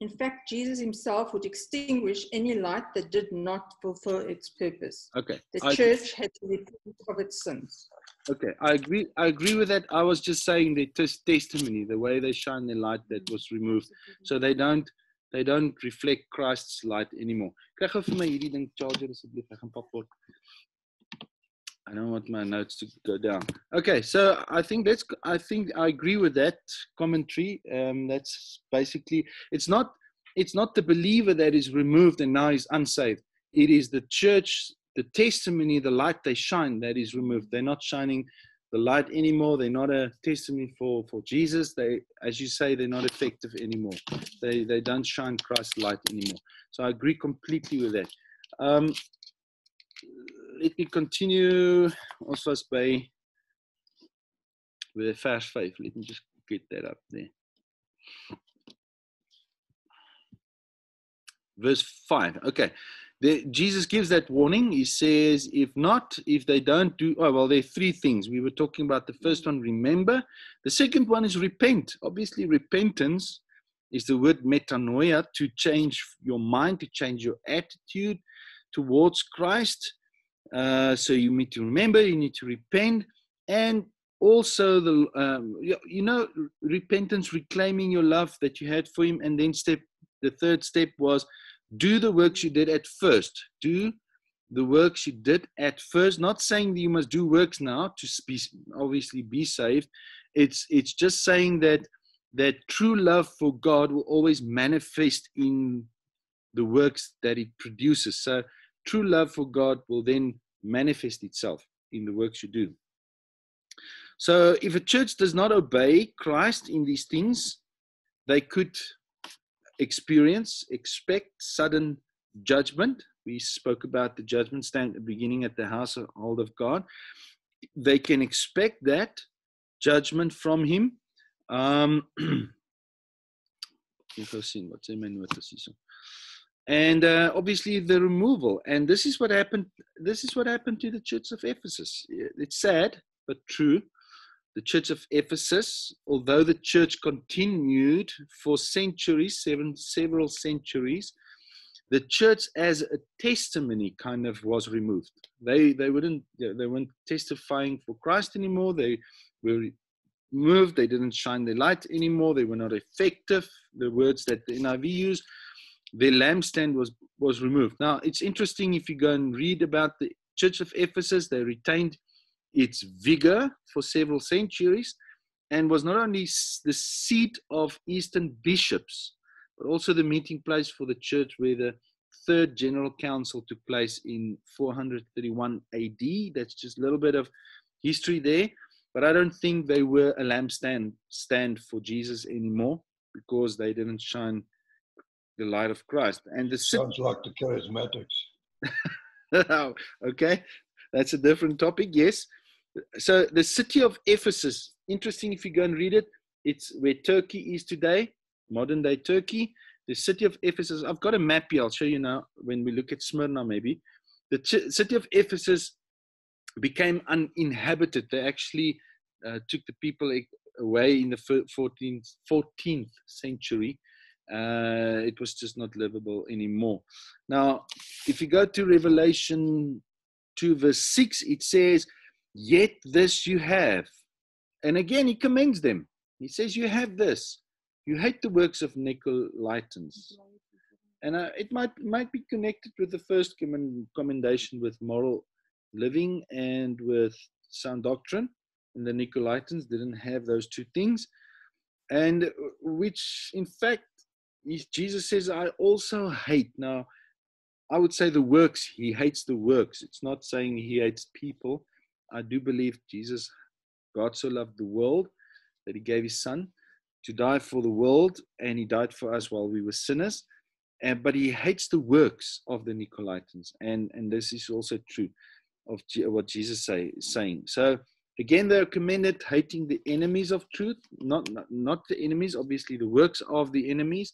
In fact, Jesus himself would extinguish any light that did not fulfill its purpose. Okay. The I, church had to repent of its sins. okay. I agree. I agree with that. I was just saying the tes- testimony, the way they shine their light that was removed, so they don't they don't reflect Christ's light anymore. Kry gou vir my hierdie ding charger asseblief. Hy gaan pap word. I don't want my notes to go down. Okay, so I think that's I think I agree with that commentary. Um, that's basically it's not it's not the believer that is removed and now is unsaved. It is the church, the testimony, the light they shine that is removed. They're not shining the light anymore. They're not a testimony for for Jesus. They, as you say, they're not effective anymore. They they don't shine Christ's light anymore. So I agree completely with that. Um, let me continue also by with a fast faith. Let me just get that up there. Verse 5. Okay. The, Jesus gives that warning. He says, if not, if they don't do, oh, well, there are three things. We were talking about the first one, remember. The second one is repent. Obviously, repentance is the word metanoia, to change your mind, to change your attitude towards Christ. Uh, so you need to remember, you need to repent, and also the um, you know repentance, reclaiming your love that you had for Him, and then step the third step was do the works you did at first. Do the works you did at first. Not saying that you must do works now to be obviously be saved. It's it's just saying that that true love for God will always manifest in the works that it produces. So true love for God will then manifest itself in the works you do. So, if a church does not obey Christ in these things, they could experience, expect sudden judgment. We spoke about the judgment stand beginning at the household of God. They can expect that judgment from Him. Um, and uh, obviously the removal and this is what happened this is what happened to the church of ephesus. It's sad but true. The church of ephesus although the church continued for centuries seven several centuries the church as a testimony kind of was removed. They they wouldn't they weren't testifying for christ anymore. They were moved they didn't shine their light anymore. They were not effective. The words that the niv used their lampstand was was removed. Now it's interesting if you go and read about the Church of Ephesus, they retained its vigor for several centuries and was not only the seat of Eastern bishops, but also the meeting place for the church where the third general council took place in 431 AD. That's just a little bit of history there. But I don't think they were a lampstand stand for Jesus anymore because they didn't shine the light of Christ. And the sounds like the charismatics. okay, that's a different topic. Yes. So the city of Ephesus. Interesting if you go and read it. It's where Turkey is today, modern day Turkey. The city of Ephesus. I've got a map here. I'll show you now when we look at Smyrna. Maybe the ch- city of Ephesus became uninhabited. They actually uh, took the people away in the 14th, 14th century uh, it was just not livable anymore. Now, if you go to Revelation 2, verse 6, it says, Yet this you have. And again, he commends them. He says, You have this. You hate the works of Nicolaitans. And uh, it might, might be connected with the first commendation with moral living and with sound doctrine. And the Nicolaitans didn't have those two things. And uh, which, in fact, Jesus says, I also hate. Now, I would say the works, he hates the works. It's not saying he hates people. I do believe Jesus, God so loved the world that he gave his son to die for the world, and he died for us while we were sinners. And, but he hates the works of the Nicolaitans. And, and this is also true of G, what Jesus say, is saying. So, Again, they are commended hating the enemies of truth, not, not, not the enemies, obviously the works of the enemies.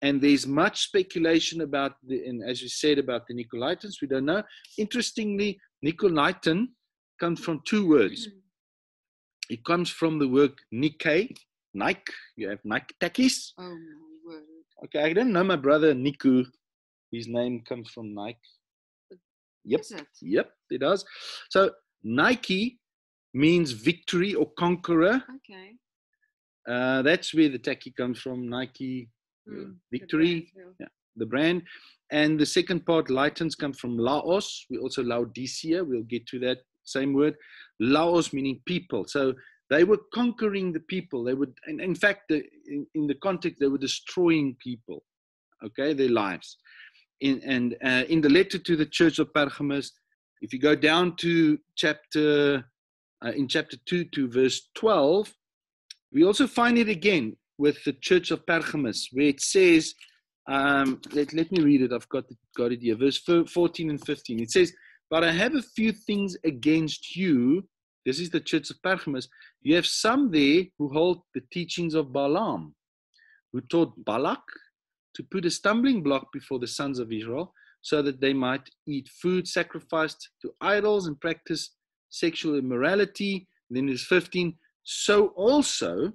And there's much speculation about the, and as you said about the Nicolaitans, we don't know. Interestingly, Nicolaitan comes from two words. Mm-hmm. It comes from the word Nike, Nike. You have Nike Takis. Oh my word. Okay, I don't know my brother Niku. His name comes from Nike. Yep. It? Yep, it does. So Nike means victory or conqueror. Okay. Uh, that's where the taki comes from, Nike, mm, victory, the brand, yeah. the brand. And the second part, Lightens, come from Laos. We also Laodicea. We'll get to that same word. Laos meaning people. So they were conquering the people. They would, and in fact, the, in, in the context, they were destroying people, okay, their lives. In, and uh, in the letter to the church of Pergamus, if you go down to chapter, uh, in chapter 2 to verse 12, we also find it again with the church of Pergamus, where it says, um, let, let me read it. I've got it, got it here. Verse 14 and 15. It says, But I have a few things against you. This is the church of Pergamus. You have some there who hold the teachings of Balaam, who taught Balak to put a stumbling block before the sons of Israel so that they might eat food sacrificed to idols and practice sexual immorality. And then there's 15. So also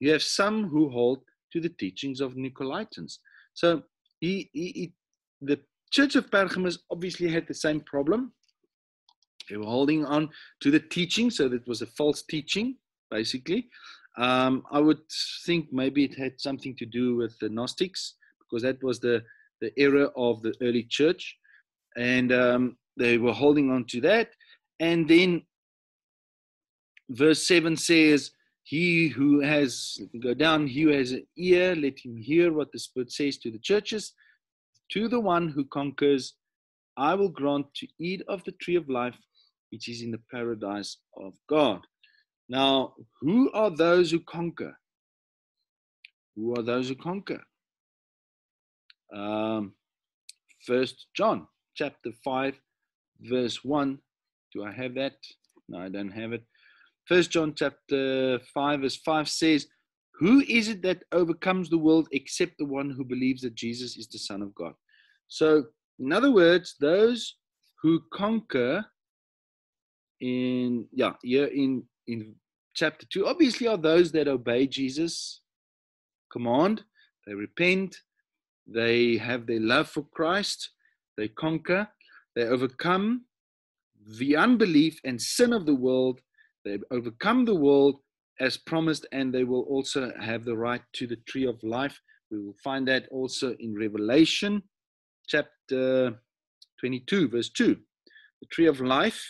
you have some who hold to the teachings of Nicolaitans. So he, he, he, the church of Pergamus obviously had the same problem. They were holding on to the teaching, so that was a false teaching, basically. Um, I would think maybe it had something to do with the Gnostics, because that was the, the era of the early church. And um, they were holding on to that. And then verse 7 says, he who has, go down, he who has an ear, let him hear what the Spirit says to the churches. To the one who conquers, I will grant to eat of the tree of life, which is in the paradise of God. Now, who are those who conquer? Who are those who conquer? Um, First John chapter 5, verse 1. Do I have that? No, I don't have it. First John chapter 5 verse 5 says, Who is it that overcomes the world except the one who believes that Jesus is the Son of God? So, in other words, those who conquer in yeah, here in in chapter 2 obviously are those that obey Jesus command, they repent, they have their love for Christ, they conquer, they overcome the unbelief and sin of the world they overcome the world as promised, and they will also have the right to the tree of life. We will find that also in Revelation chapter 22, verse 2. The tree of life,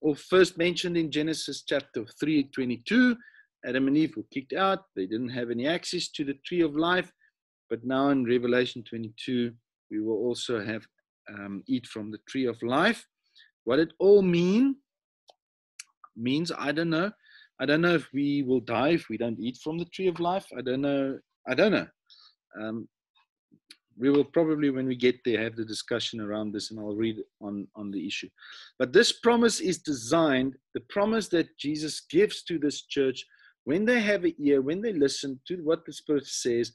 or first mentioned in Genesis chapter 3, 22. Adam and Eve were kicked out. They didn't have any access to the tree of life. But now in Revelation 22, we will also have um, eat from the tree of life. What it all mean means. I don't know. I don't know if we will die if we don't eat from the tree of life. I don't know. I don't know. Um, we will probably, when we get there, have the discussion around this, and I'll read on on the issue. But this promise is designed. The promise that Jesus gives to this church, when they have an ear, when they listen to what the Spirit says,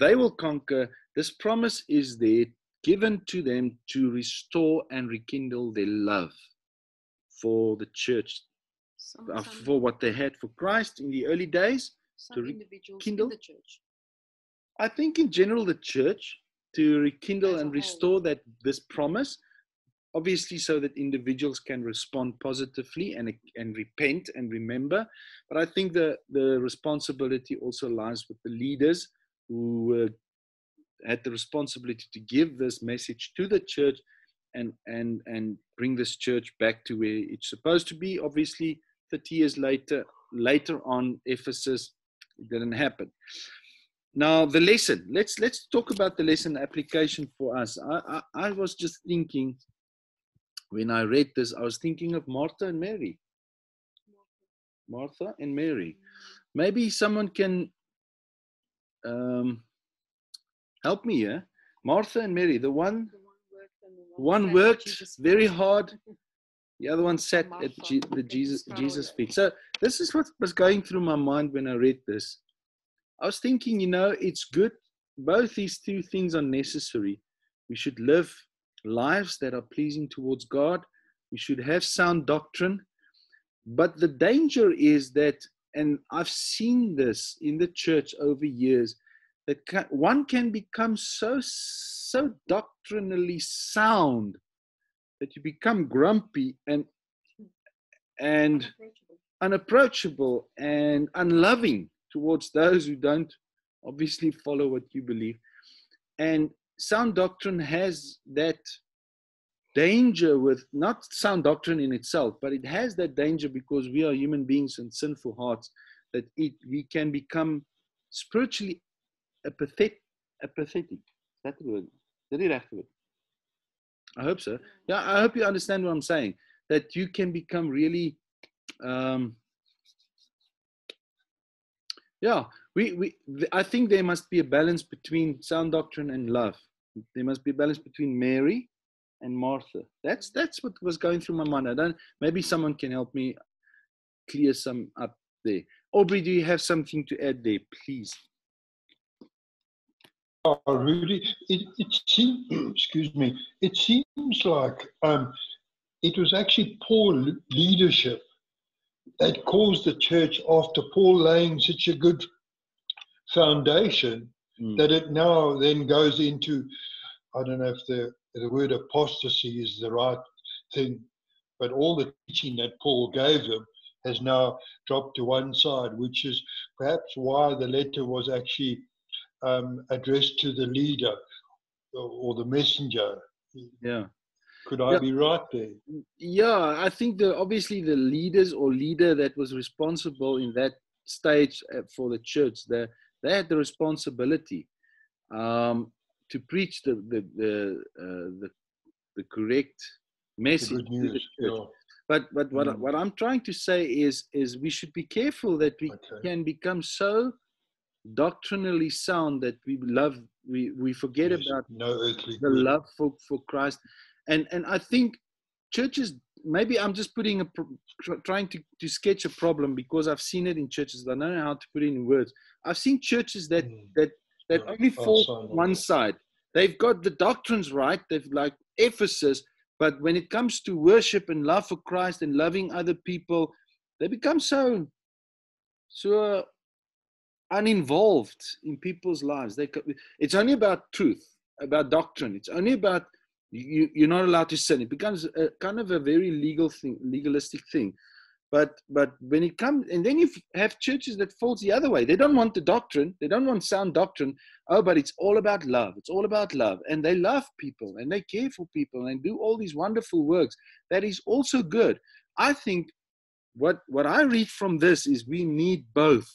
they will conquer. This promise is there, given to them to restore and rekindle their love for the church, some, uh, some, for what they had for Christ in the early days. Some to rekindle the church. I think in general the church to rekindle and restore that this promise, obviously so that individuals can respond positively and and repent and remember. But I think the the responsibility also lies with the leaders who uh, had the responsibility to give this message to the church and and and bring this church back to where it's supposed to be. Obviously 30 years later later on ephesus didn't happen. Now the lesson. Let's let's talk about the lesson application for us. I, I, I was just thinking when i read this i was thinking of martha and mary. Martha and mary. Maybe someone can um, help me here. Martha and mary the one one worked very hard. The other one sat at the Jesus Jesus feet. So this is what was going through my mind when I read this. I was thinking, you know, it's good. Both these two things are necessary. We should live lives that are pleasing towards God. We should have sound doctrine. But the danger is that, and I've seen this in the church over years, that one can become so so doctrinally sound that you become grumpy and and unapproachable and unloving towards those who don't obviously follow what you believe. And sound doctrine has that danger with not sound doctrine in itself, but it has that danger because we are human beings and sinful hearts that it we can become spiritually apathetic. Apathetic. Is that the word? Did it word? I hope so. Yeah, I hope you understand what I'm saying. That you can become really, um, yeah. We we I think there must be a balance between sound doctrine and love. There must be a balance between Mary and Martha. That's that's what was going through my mind. I don't. Maybe someone can help me clear some up there. Aubrey, do you have something to add there, please? Oh, Rudy, it, it seems, excuse me, it seems like um, it was actually poor leadership that caused the church, after Paul laying such a good foundation, mm. that it now then goes into, I don't know if the, the word apostasy is the right thing, but all the teaching that Paul gave them has now dropped to one side, which is perhaps why the letter was actually um, addressed to the leader or the messenger. Yeah. Could I yeah. be right there? Yeah, I think the obviously the leaders or leader that was responsible in that stage uh, for the church, they, they had the responsibility um, to preach the the the, uh, the, the correct message to the. Yeah. But but what mm. what I'm trying to say is is we should be careful that we okay. can become so doctrinally sound that we love we we forget about no earthly the good. love for for Christ. And and I think churches maybe I'm just putting a trying to to sketch a problem because I've seen it in churches I don't know how to put it in words. I've seen churches that mm. that that yeah, only fall one side. They've got the doctrines right they've like Ephesus but when it comes to worship and love for Christ and loving other people they become so so uninvolved in people's lives. They, it's only about truth, about doctrine. It's only about you, you're not allowed to sin. It becomes a, kind of a very legal thing, legalistic thing. But but when it comes, and then you have churches that falls the other way. They don't want the doctrine. They don't want sound doctrine. Oh, but it's all about love. It's all about love, and they love people and they care for people and do all these wonderful works. That is also good. I think what what I read from this is we need both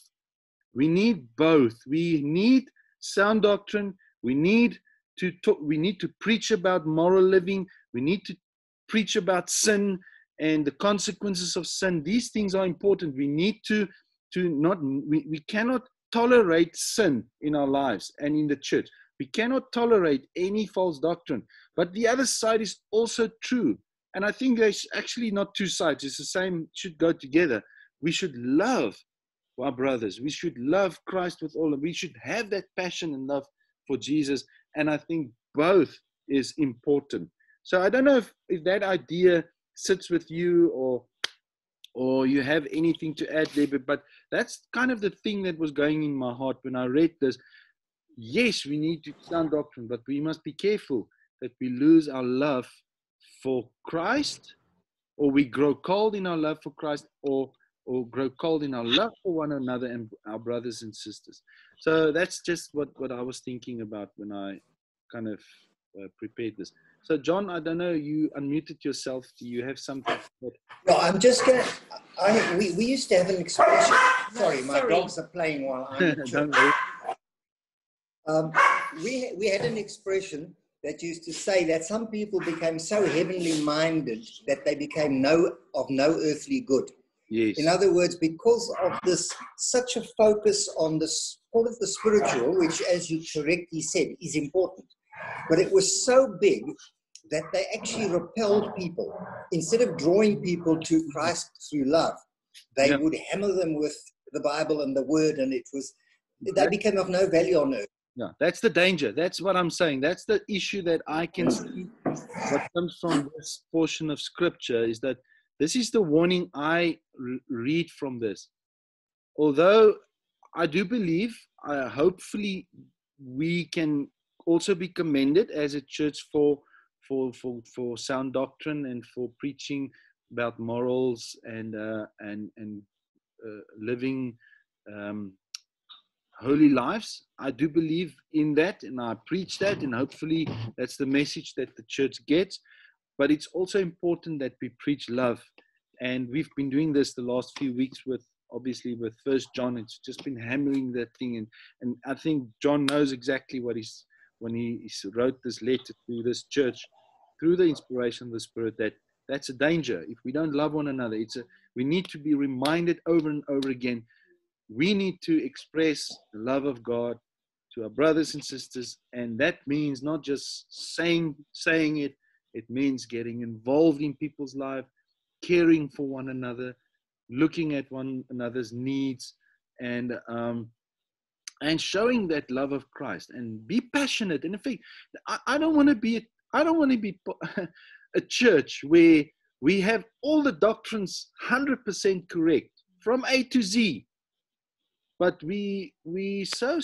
we need both. We need sound doctrine. We need to talk, we need to preach about moral living. We need to preach about sin and the consequences of sin. These things are important. We need to to not we, we cannot tolerate sin in our lives and in the church. We cannot tolerate any false doctrine. But the other side is also true. And I think there's actually not two sides. It's the same, should go together. We should love our brothers. We should love Christ with all, we should have that passion and love for Jesus. And I think both is important. So I don't know if, if that idea sits with you or or you have anything to add there, but, but that's kind of the thing that was going in my heart when I read this. Yes, we need to sound doctrine, but we must be careful that we lose our love for Christ or we grow cold in our love for Christ or or grow cold in our love for one another and our brothers and sisters. So that's just what, what I was thinking about when I kind of uh, prepared this. So, John, I don't know, you unmuted yourself. Do you have something? No, I'm just going to. We, we used to have an expression. Sorry, my Sorry. dogs are playing while I'm. don't worry. Um, we, we had an expression that used to say that some people became so heavenly minded that they became no of no earthly good. Yes. In other words, because of this such a focus on this all of the spiritual, which, as you correctly said, is important, but it was so big that they actually repelled people. Instead of drawing people to Christ through love, they would hammer them with the Bible and the Word, and it was they became of no value on earth. Yeah, that's the danger. That's what I'm saying. That's the issue that I can see. What comes from this portion of Scripture is that this is the warning I read from this. Although I do believe, uh, hopefully, we can also be commended as a church for, for, for, for sound doctrine and for preaching about morals and, uh, and, and uh, living um, holy lives. I do believe in that and I preach that, and hopefully, that's the message that the church gets. But it's also important that we preach love. And we've been doing this the last few weeks with obviously with First John. It's just been hammering that thing, and and I think John knows exactly what he's when he wrote this letter to this church through the inspiration of the Spirit that that's a danger. If we don't love one another, it's a we need to be reminded over and over again. We need to express the love of God to our brothers and sisters, and that means not just saying saying it. It means getting involved in people's life, caring for one another, looking at one another's needs, and um, and showing that love of Christ and be passionate. And in fact, I, I don't want to be I don't want to be a church where we have all the doctrines 100% correct from A to Z. But we we so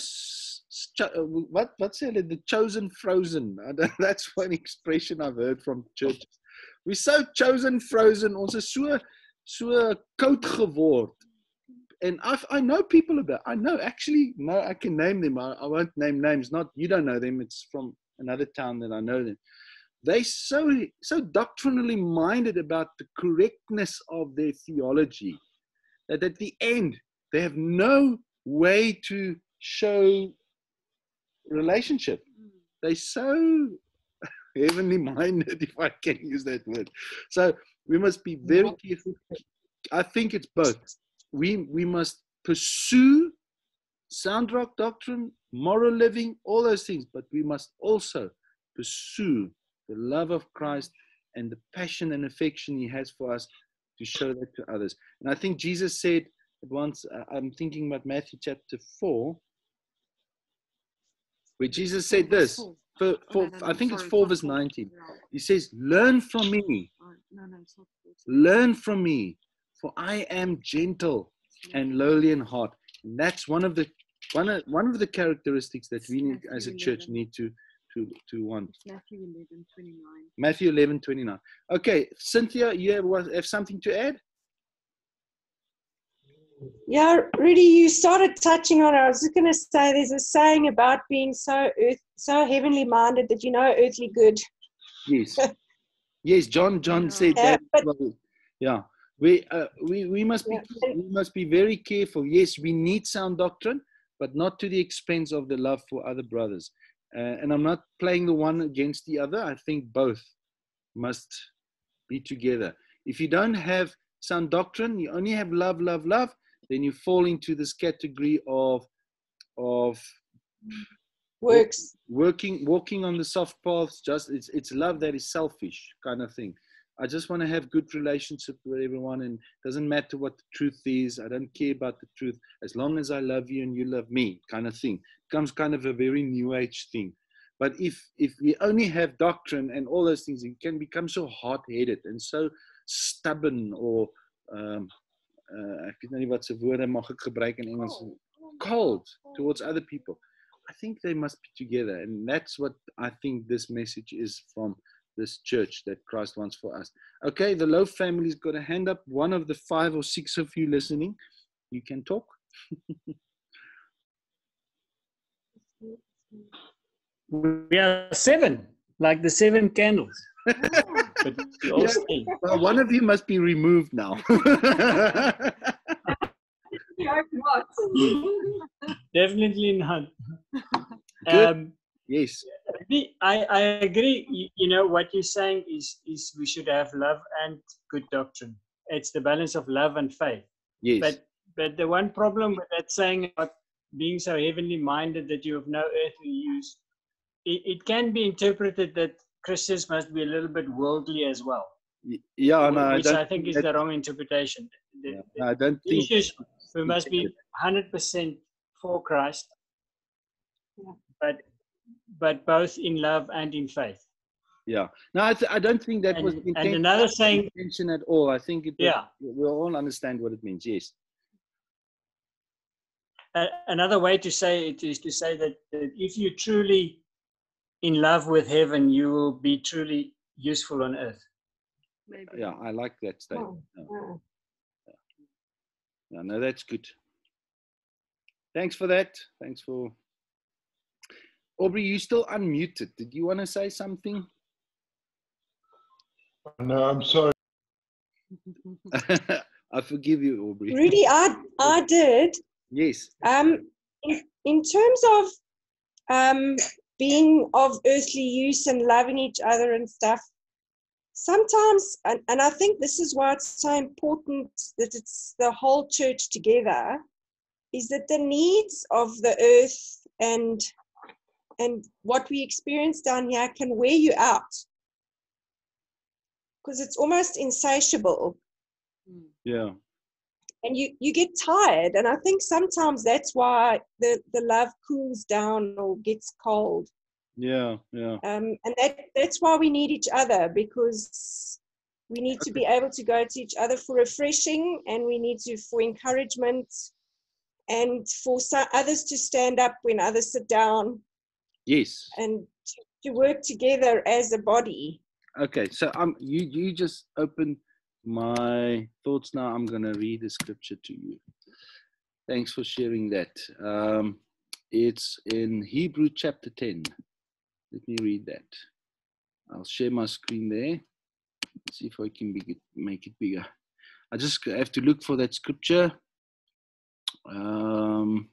uh, what what's it the chosen frozen. That's one expression I've heard from churches. We so chosen frozen ons so so koud geword. And I I know people about I know actually no I can name them. I, I won't name names. Not you don't know them. It's from another town that I know them. They so so doctrinally minded about the correctness of their theology that at the end they have no way to show relationship. They so heavenly minded if i can use that word. So we must be very mm-hmm. careful. I think it's both. We we must pursue sound rock doctrine moral living all those things but we must also pursue the love of Christ and the passion and affection he has for us to show that to others. And I think Jesus said once, uh, I'm thinking about Matthew chapter 4, where Jesus said this. For, for, I think it's 4 verse 19. He says, Learn from me. Learn from me, for I am gentle and lowly in heart. And that's one of the one of, one of the characteristics that we need as a church need to to, to 1. Matthew 11, 29. Matthew 11, 29. Okay, Cynthia, you have, have something to add? Yeah, Rudy, you started touching on it. I was just going to say there's a saying about being so earth, so heavenly minded that you know earthly good. Yes. yes, John John said that. But, yeah. We, uh, we, we must be yeah. we must be very careful. Yes, we need sound doctrine, but not to the expense of the love for other brothers. Uh, and I'm not playing the one against the other. I think both must be together. If you don't have sound doctrine, you only have love, love, love, then you fall into this category of of works working walking on the soft paths just it's it's love that is selfish kind of thing I just want to have good relationship with everyone and doesn't matter what the truth is. I don't care about the truth as long as I love you and you love me kind of thing. It becomes kind of a very new age thing. But if if we only have doctrine and all those things, it can become so hard-headed and so stubborn or um uh, ek weet nou nie wat se woorde mag ek gebruik in Engels cold towards other people. I think they must be together and that's what I think this message is from this church that Christ wants for us. Okay, the Loaf family's got a hand up. One of the five or six of you listening, you can talk. we are seven, like the seven candles. yeah, well, one of you must be removed now. Definitely not. Um, yes. I, I agree. You, you, know what you're saying is is we should have love and good doctrine. It's the balance of love and faith. Yes. But but the one problem with that saying about being so heavenly minded that you have no earthly use, it, it can be interpreted that Christians must be a little bit worldly as well. Yeah, no, which I, I think is that, the wrong interpretation. The, yeah, no, I don't think we must be hundred percent for Christ, yeah. but but both in love and in faith. Yeah. No, I, th- I don't think that and, was and another saying intention at all. I think it. Was, yeah. We all understand what it means. Yes. Uh, another way to say it is to say that, that if you're truly in love with heaven, you will be truly useful on earth. Maybe. Yeah, I like that statement. Oh, yeah. yeah, no, that's good. Thanks for that. Thanks for Aubrey, you still unmuted. Did you want to say something? No, I'm sorry. I forgive you, Aubrey. Rudy, I I did. Yes. Um, in, in terms of um, being of earthly use and loving each other and stuff, sometimes, and, and I think this is why it's so important that it's the whole church together, is that the needs of the earth and and what we experience down here can wear you out. Because it's almost insatiable. Hmm. Yeah. And you you get tired and i think sometimes that's why the the love cools down or gets cold Yeah. Yeah. um, and that that's why we need each other because we need to be able to go to each other for refreshing and we need to for encouragement and for so, others to stand up when others sit down Yes. and to, to work together as a body Okay. So um, you you just opened my thoughts. Now I'm gonna read the scripture to you. Thanks for sharing that. Um, it's in Hebrew chapter ten. Let me read that. I'll share my screen there. See if I can make it bigger. I just have to look for that scripture. Um,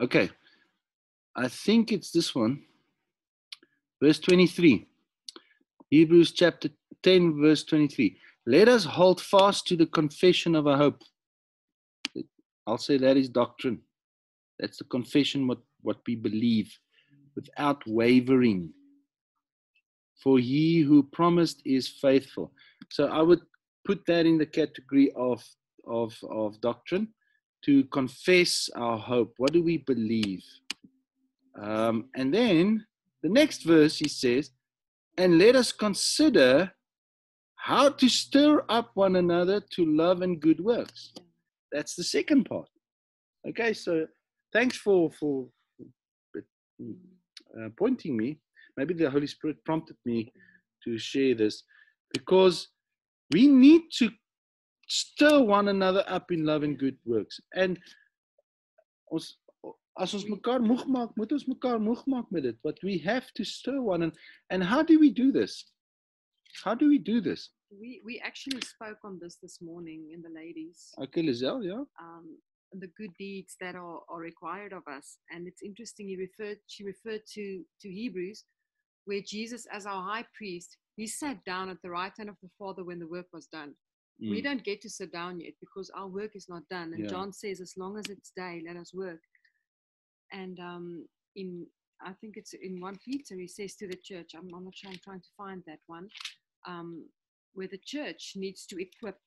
okay. I think it's this one. Verse 23. Hebrews chapter 10, verse 23. Let us hold fast to the confession of our hope. I'll say that is doctrine. That's the confession what, what we believe without wavering. For he who promised is faithful. So I would put that in the category of, of, of doctrine to confess our hope. What do we believe? Um, and then the next verse he says, and let us consider how to stir up one another to love and good works. That's the second part. Okay, so thanks for for uh, pointing me. Maybe the Holy Spirit prompted me to share this because we need to stir one another up in love and good works. And ons as ons mekaar moeg maak, moet ons mekaar moeg maak met dit. But we have to stir one and and how do we do this? How do we do this? We we actually spoke on this this morning in the ladies. Okay, Lizelle, yeah. Um, the good deeds that are, are required of us, and it's interesting. He referred she referred to to Hebrews, where Jesus, as our high priest, he sat down at the right hand of the Father when the work was done. We Mm, don't get to sit down yet because our work is not done. And Yeah. John says, as long as it's day, let us work. And um, in, I think it's in 1 Peter, he says to the church, I'm, I'm not sure I'm trying to find that one, um, where the church needs to equip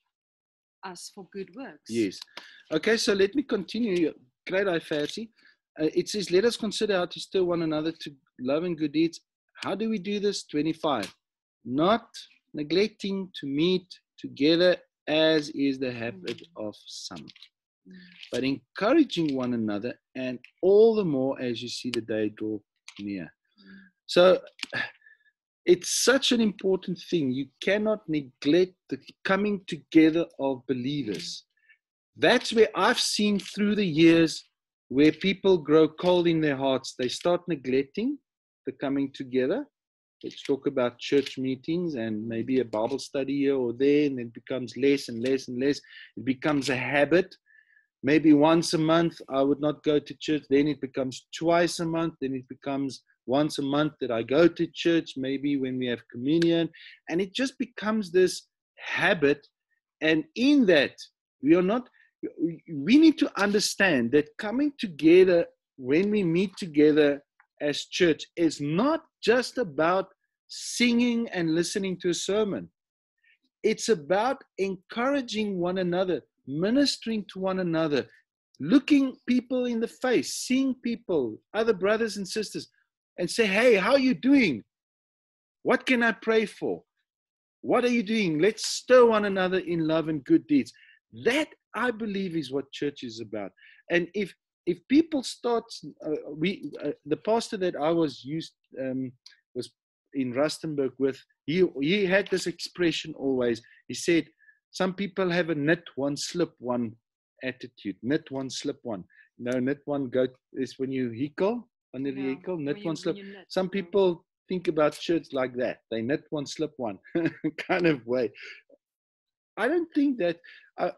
us for good works. Yes. Okay, so let me continue. Great eye fancy. Uh, it says, let us consider how to stir one another to love and good deeds. How do we do this? 25. Not neglecting to meet together as is the habit Mm. of some, but encouraging one another, and all the more as you see the day draw near. Mm. So it's such an important thing. You cannot neglect the coming together of believers. That's where I've seen through the years where people grow cold in their hearts. They start neglecting the coming together. Let's talk about church meetings and maybe a Bible study here or there, and it becomes less and less and less. It becomes a habit. Maybe once a month I would not go to church, then it becomes twice a month, then it becomes once a month that I go to church, maybe when we have communion, and it just becomes this habit. And in that, we are not, we need to understand that coming together when we meet together as church is not just about singing and listening to a sermon. It's about encouraging one another, ministering to one another, looking people in the face, seeing people, other brothers and sisters, and say, Hey, how are you doing? What can I pray for? What are you doing? Let's stir one another in love and good deeds. That I believe is what church is about. And if if people start, uh, we uh, the pastor that I was used um, was in Rustenburg with. He he had this expression always. He said, "Some people have a knit, one slip, one attitude. Knit one, slip one. No, knit one go is when you hekel, under the when knit one, slip. Some people think about shirts like that. They knit one, slip one kind of way. I don't think that. Uh,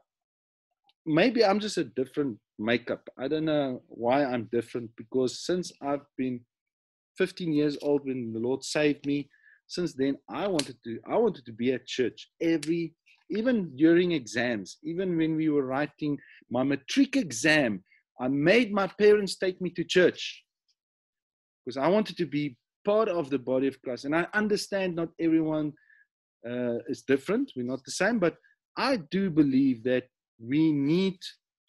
maybe I'm just a different makeup. I don't know why I'm different because since I've been 15 years old when the Lord saved me, since then I wanted to I wanted to be at church every even during exams, even when we were writing my matric exam, I made my parents take me to church because I wanted to be part of the body of Christ. And I understand not everyone uh, is different, we're not the same, but I do believe that we need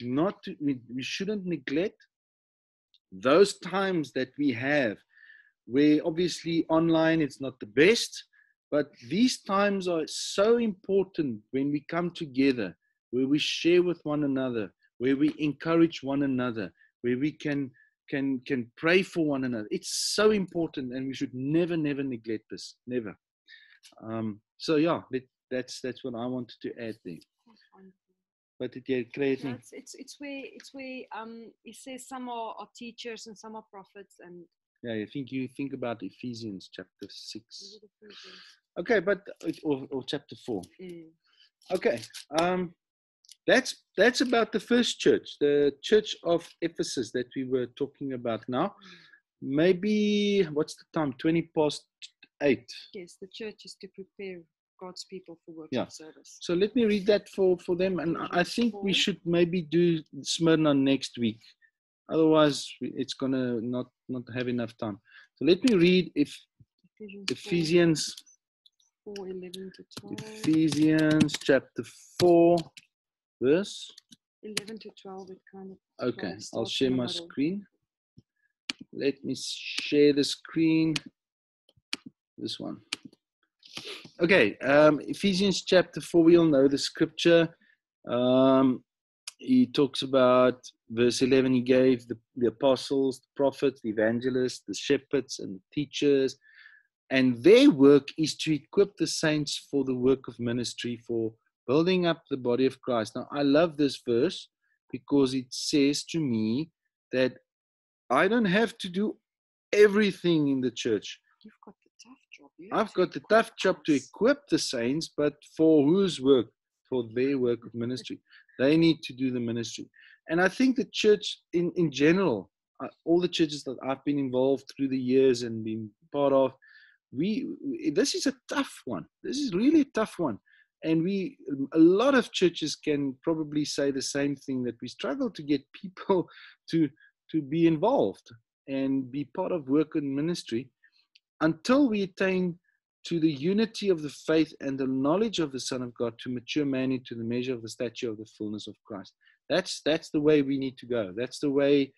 not we, we shouldn't neglect those times that we have where obviously online it's not the best but these times are so important when we come together where we share with one another where we encourage one another where we can can can pray for one another it's so important and we should never never neglect this never um so yeah that, that's that's what i wanted to add there. But it yeah, Yeah, it's, it's it's where it's where um it says some are, are teachers and some are prophets and yeah i think you think about ephesians chapter 6 these are the Ephesians. okay but or, or chapter 4 Mm. Okay. Um, that's that's about the first church, the church of Ephesus that we were talking about now. Maybe what's the time? Twenty past eight. Yes, the church is to prepare God's people for work Yeah. and service. So let me read that for for them, and I- think we should maybe do Smyrna next week. Otherwise, it's gonna not not have enough time. So let me read if Ephesians, 4, Ephesians 4, 11 to 12. Ephesians chapter four, verse. 11 to 12, it kind of Okay, I'll share my screen. Let me share the screen. This one. Okay, um, Ephesians chapter 4, we all know the scripture. Um, he talks about verse 11, he gave the, the apostles, the prophets, the evangelists, the shepherds, and the teachers. And their work is to equip the saints for the work of ministry, for building up the body of Christ. Now, I love this verse because it says to me that I don't have to do everything in the church. I've got the tough job to equip the saints, but for whose work? For their work of ministry. They need to do the ministry. And I think the church in, in general, uh, all the churches that I've been involved through the years and been part of, we we- this is a tough one. This is really a tough one. And we a lot of churches can probably say the same thing that we struggle to get people to to be involved and be part of work and ministry until we attain to the unity of the faith and the knowledge of the Son of God to mature man into the measure of the stature of the fullness of Christ. That's that's the way we need to go. That's the way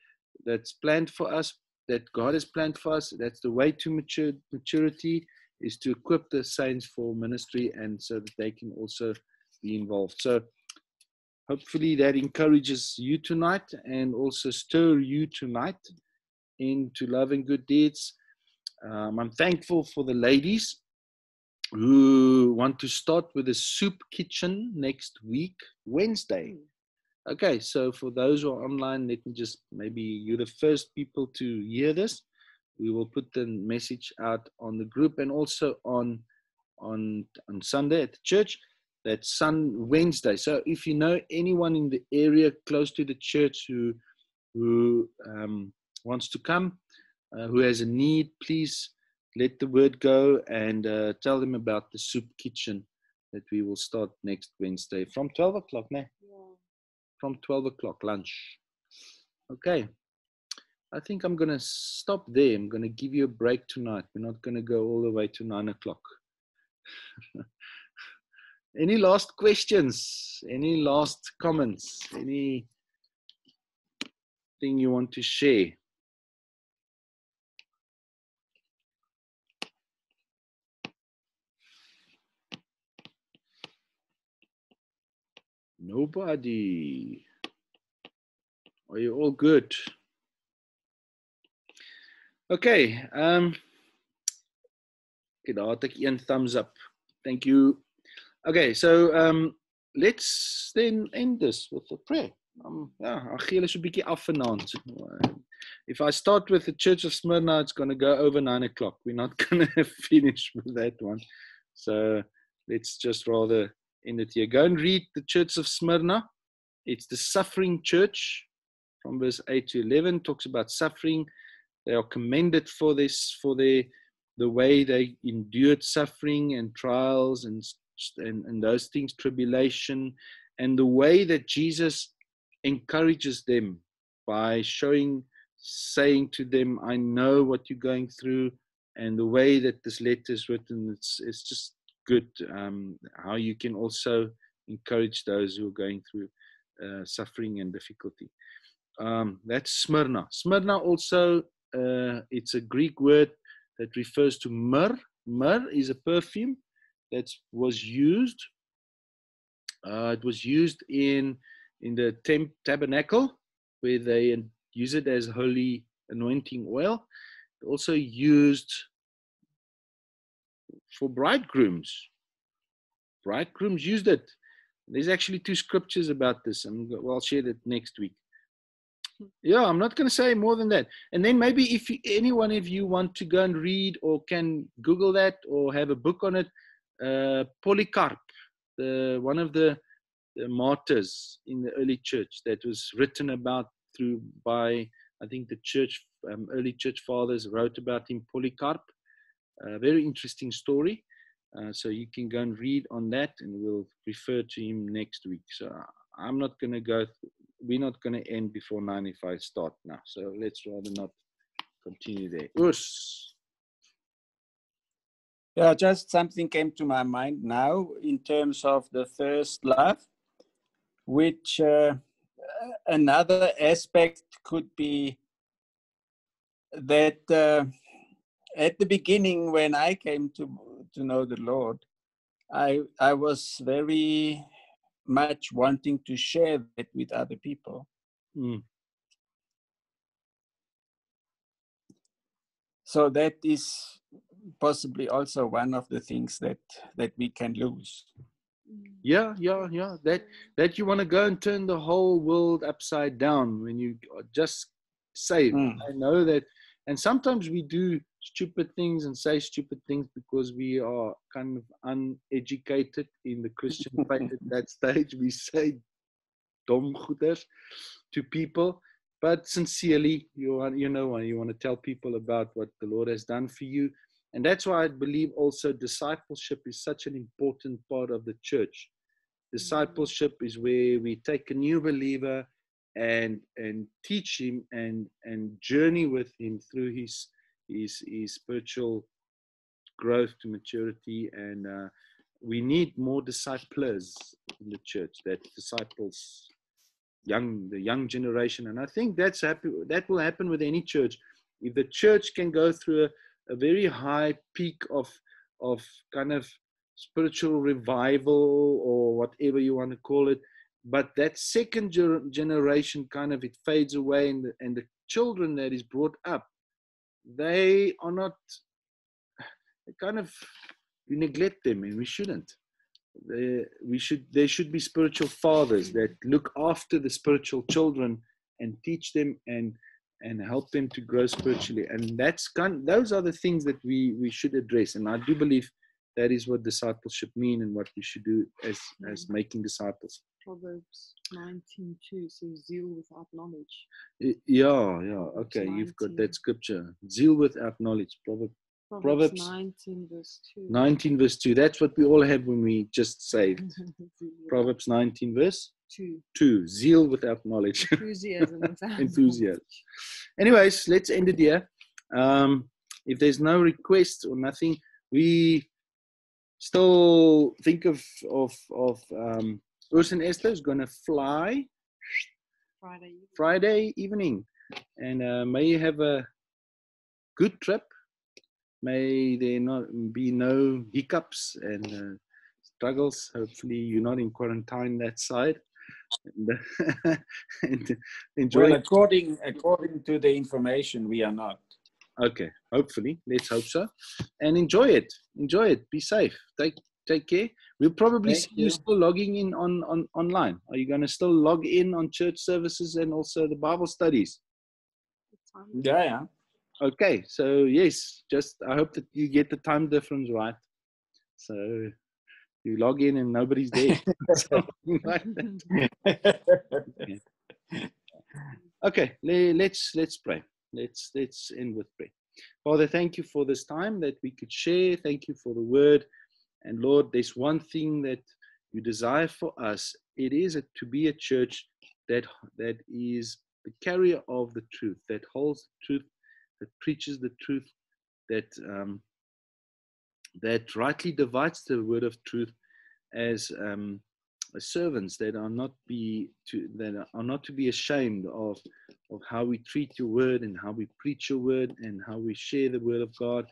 that's planned for us, that God has planned for us. That's the way to mature maturity is to equip the saints for ministry and so that they can also be involved. So hopefully that encourages you tonight and also stir you tonight into love and good deeds. Um, I'm thankful for the ladies who want to start with a soup kitchen next week, Wednesday. Okay, so for those who are online, let me just maybe you're the first people to hear this. We will put the message out on the group and also on on on Sunday at the church. That's Sun Wednesday. So if you know anyone in the area close to the church who who um, wants to come, uh, who has a need, please let the word go and uh, tell them about the soup kitchen that we will start next Wednesday from 12 o'clock, ne? Yeah. From 12 o'clock, lunch. Okay. I think I'm going to stop there. I'm going to give you a break tonight. We're not going to go all the way to 9 o'clock. Any last questions? Any last comments? Any thing you want to share? Nobody. Are you all good? Okay. Um okay, daar het ek een thumbs up. Thank you. Okay, so um let's then end this with a prayer. um, ja, ag gee hulle so 'n bietjie af vanaand. If I start with the Church of Smyrna, it's going to go over nine o'clock. We're not going to finish with that one. So let's just rather end it here. Go and read the Church of Smyrna. It's the suffering church from verse 8 to 11 talks about suffering they are commended for this for their the way they endured suffering and trials and, and and those things tribulation and the way that jesus encourages them by showing saying to them i know what you're going through and the way that this letter is written it's it's just good um, how you can also encourage those who are going through uh, suffering and difficulty um, that's smyrna smyrna also uh, it's a Greek word that refers to myrrh. Myrrh is a perfume that was used. Uh, it was used in in the temp- tabernacle where they use it as holy anointing oil. It also used for bridegrooms. Bridegrooms used it. There's actually two scriptures about this, and I'll share that next week yeah i'm not going to say more than that and then maybe if any one of you want to go and read or can google that or have a book on it uh, polycarp the one of the, the martyrs in the early church that was written about through by i think the church um, early church fathers wrote about him polycarp a very interesting story uh, so you can go and read on that and we'll refer to him next week so i'm not going to go we're not going to end before 95 start now. So let's rather not continue there. Urs. Yeah, just something came to my mind now in terms of the first love, which uh, another aspect could be that uh, at the beginning when I came to to know the Lord, I I was very much wanting to share that with other people. Mm. So that is possibly also one of the things that that we can lose. Yeah, yeah, yeah. That that you want to go and turn the whole world upside down when you just say, mm. I know that, and sometimes we do stupid things and say stupid things because we are kind of uneducated in the Christian faith at that stage. We say dom goeders to people, but sincerely, you want, you know, you want to tell people about what the Lord has done for you. And that's why I believe also discipleship is such an important part of the church. Discipleship is where we take a new believer and and teach him and and journey with him through his is is spiritual growth to maturity and uh, we need more disciples in the church that disciples young the young generation. And i think that's happy that will happen with any church. If the church can go through a, a very high peak of of kind of spiritual revival or whatever you want to call it but that second generation kind of it fades away and the, and the children that is brought up they are not they kind of we neglect them and we shouldn't. They, we should they should be spiritual fathers that look after the spiritual children and teach them and and help them to grow spiritually. And that's kind those are the things that we we should address. And i do believe that is what discipleship mean and what we should do as as mm. making disciples Proverbs 19:2 says, "Zeal without knowledge." Yeah, yeah. Okay, you've got that scripture. Zeal without knowledge. Proverbs. Proverbs 19 verse 2. 19 verse 2. That's what we all have when we just saved. Proverbs 19 verse 2. 2. Zeal without knowledge. Enthusiasm without Enthusiasm. Anyways, let's end it here. Um, if there's no request or nothing, we still think of of of um, Urs and Esther is gonna fly Friday evening. Friday evening, and uh, may you have a good trip. May there not be no hiccups and uh, struggles. Hopefully, you're not in quarantine that side. And, and enjoy. Well, according according to the information, we are not. Okay, hopefully, let's hope so, and enjoy it. Enjoy it. Be safe. Take take care. We'll probably Thank see you. you. still logging in on, on online. Are you going to still log in on church services and also the Bible studies? Yeah, yeah. Okay, so yes, just I hope that you get the time difference right. So you log in and nobody's there. Like. Okay, le- let's let's pray. Let's let's end with prayer. Father, thank you for this time that we could share. Thank you for the word. And Lord, there's one thing that you desire for us. It is a, to be a church that that is the carrier of the truth, that holds the truth, that preaches the truth, that um, that rightly divides the word of truth as um, servants that are not be to that are not to be ashamed of of how we treat your word and how we preach your word and how we share the word of God.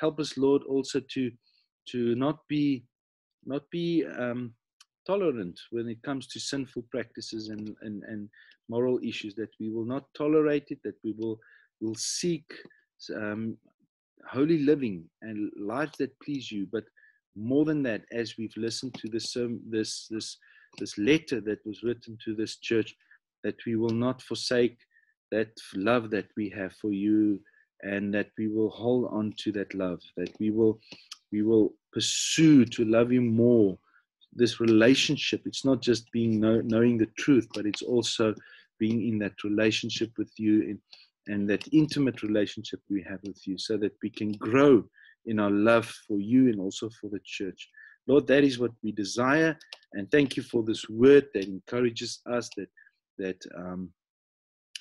Help us, Lord, also to to not be not be um, tolerant when it comes to sinful practices and, and and moral issues. That we will not tolerate it. That we will will seek um, holy living and lives that please you. But more than that, as we've listened to this um, this this this letter that was written to this church, that we will not forsake that love that we have for you, and that we will hold on to that love. That we will we will pursue to love you more. This relationship, it's not just being know, knowing the truth, but it's also being in that relationship with you in, and that intimate relationship we have with you, so that we can grow in our love for you and also for the church. Lord, that is what we desire. And thank you for this word that encourages us, that that um,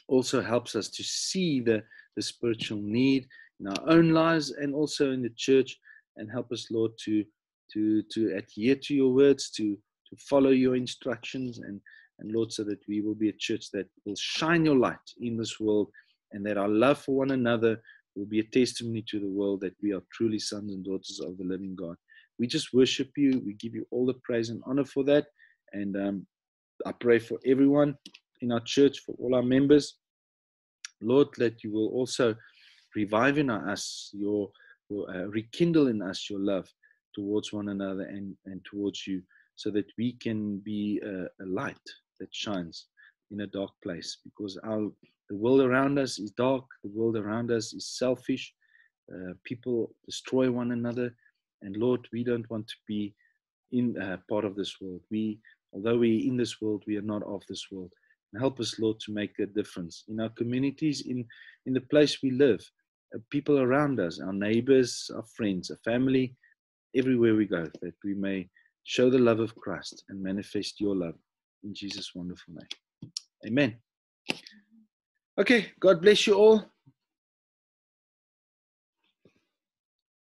also helps us to see the, the spiritual need in our own lives and also in the church. And help us, Lord, to to to adhere to your words, to to follow your instructions, and and Lord, so that we will be a church that will shine your light in this world, and that our love for one another will be a testimony to the world that we are truly sons and daughters of the living God. We just worship you. We give you all the praise and honor for that. And um, I pray for everyone in our church, for all our members. Lord, that you will also revive in us your, your uh, rekindle in us your love towards one another and, and towards you, so that we can be a, a light that shines in a dark place. Because our the world around us is dark. The world around us is selfish. Uh, people destroy one another, and Lord, we don't want to be in uh, part of this world. We, although we're in this world, we are not of this world. And help us, Lord, to make a difference in our communities, in in the place we live, Uh, people around us, our neighbors, our friends, our family, everywhere we go, that we may show the love of Christ and manifest your love in Jesus' wonderful name. Amen. Okay, God bless you all.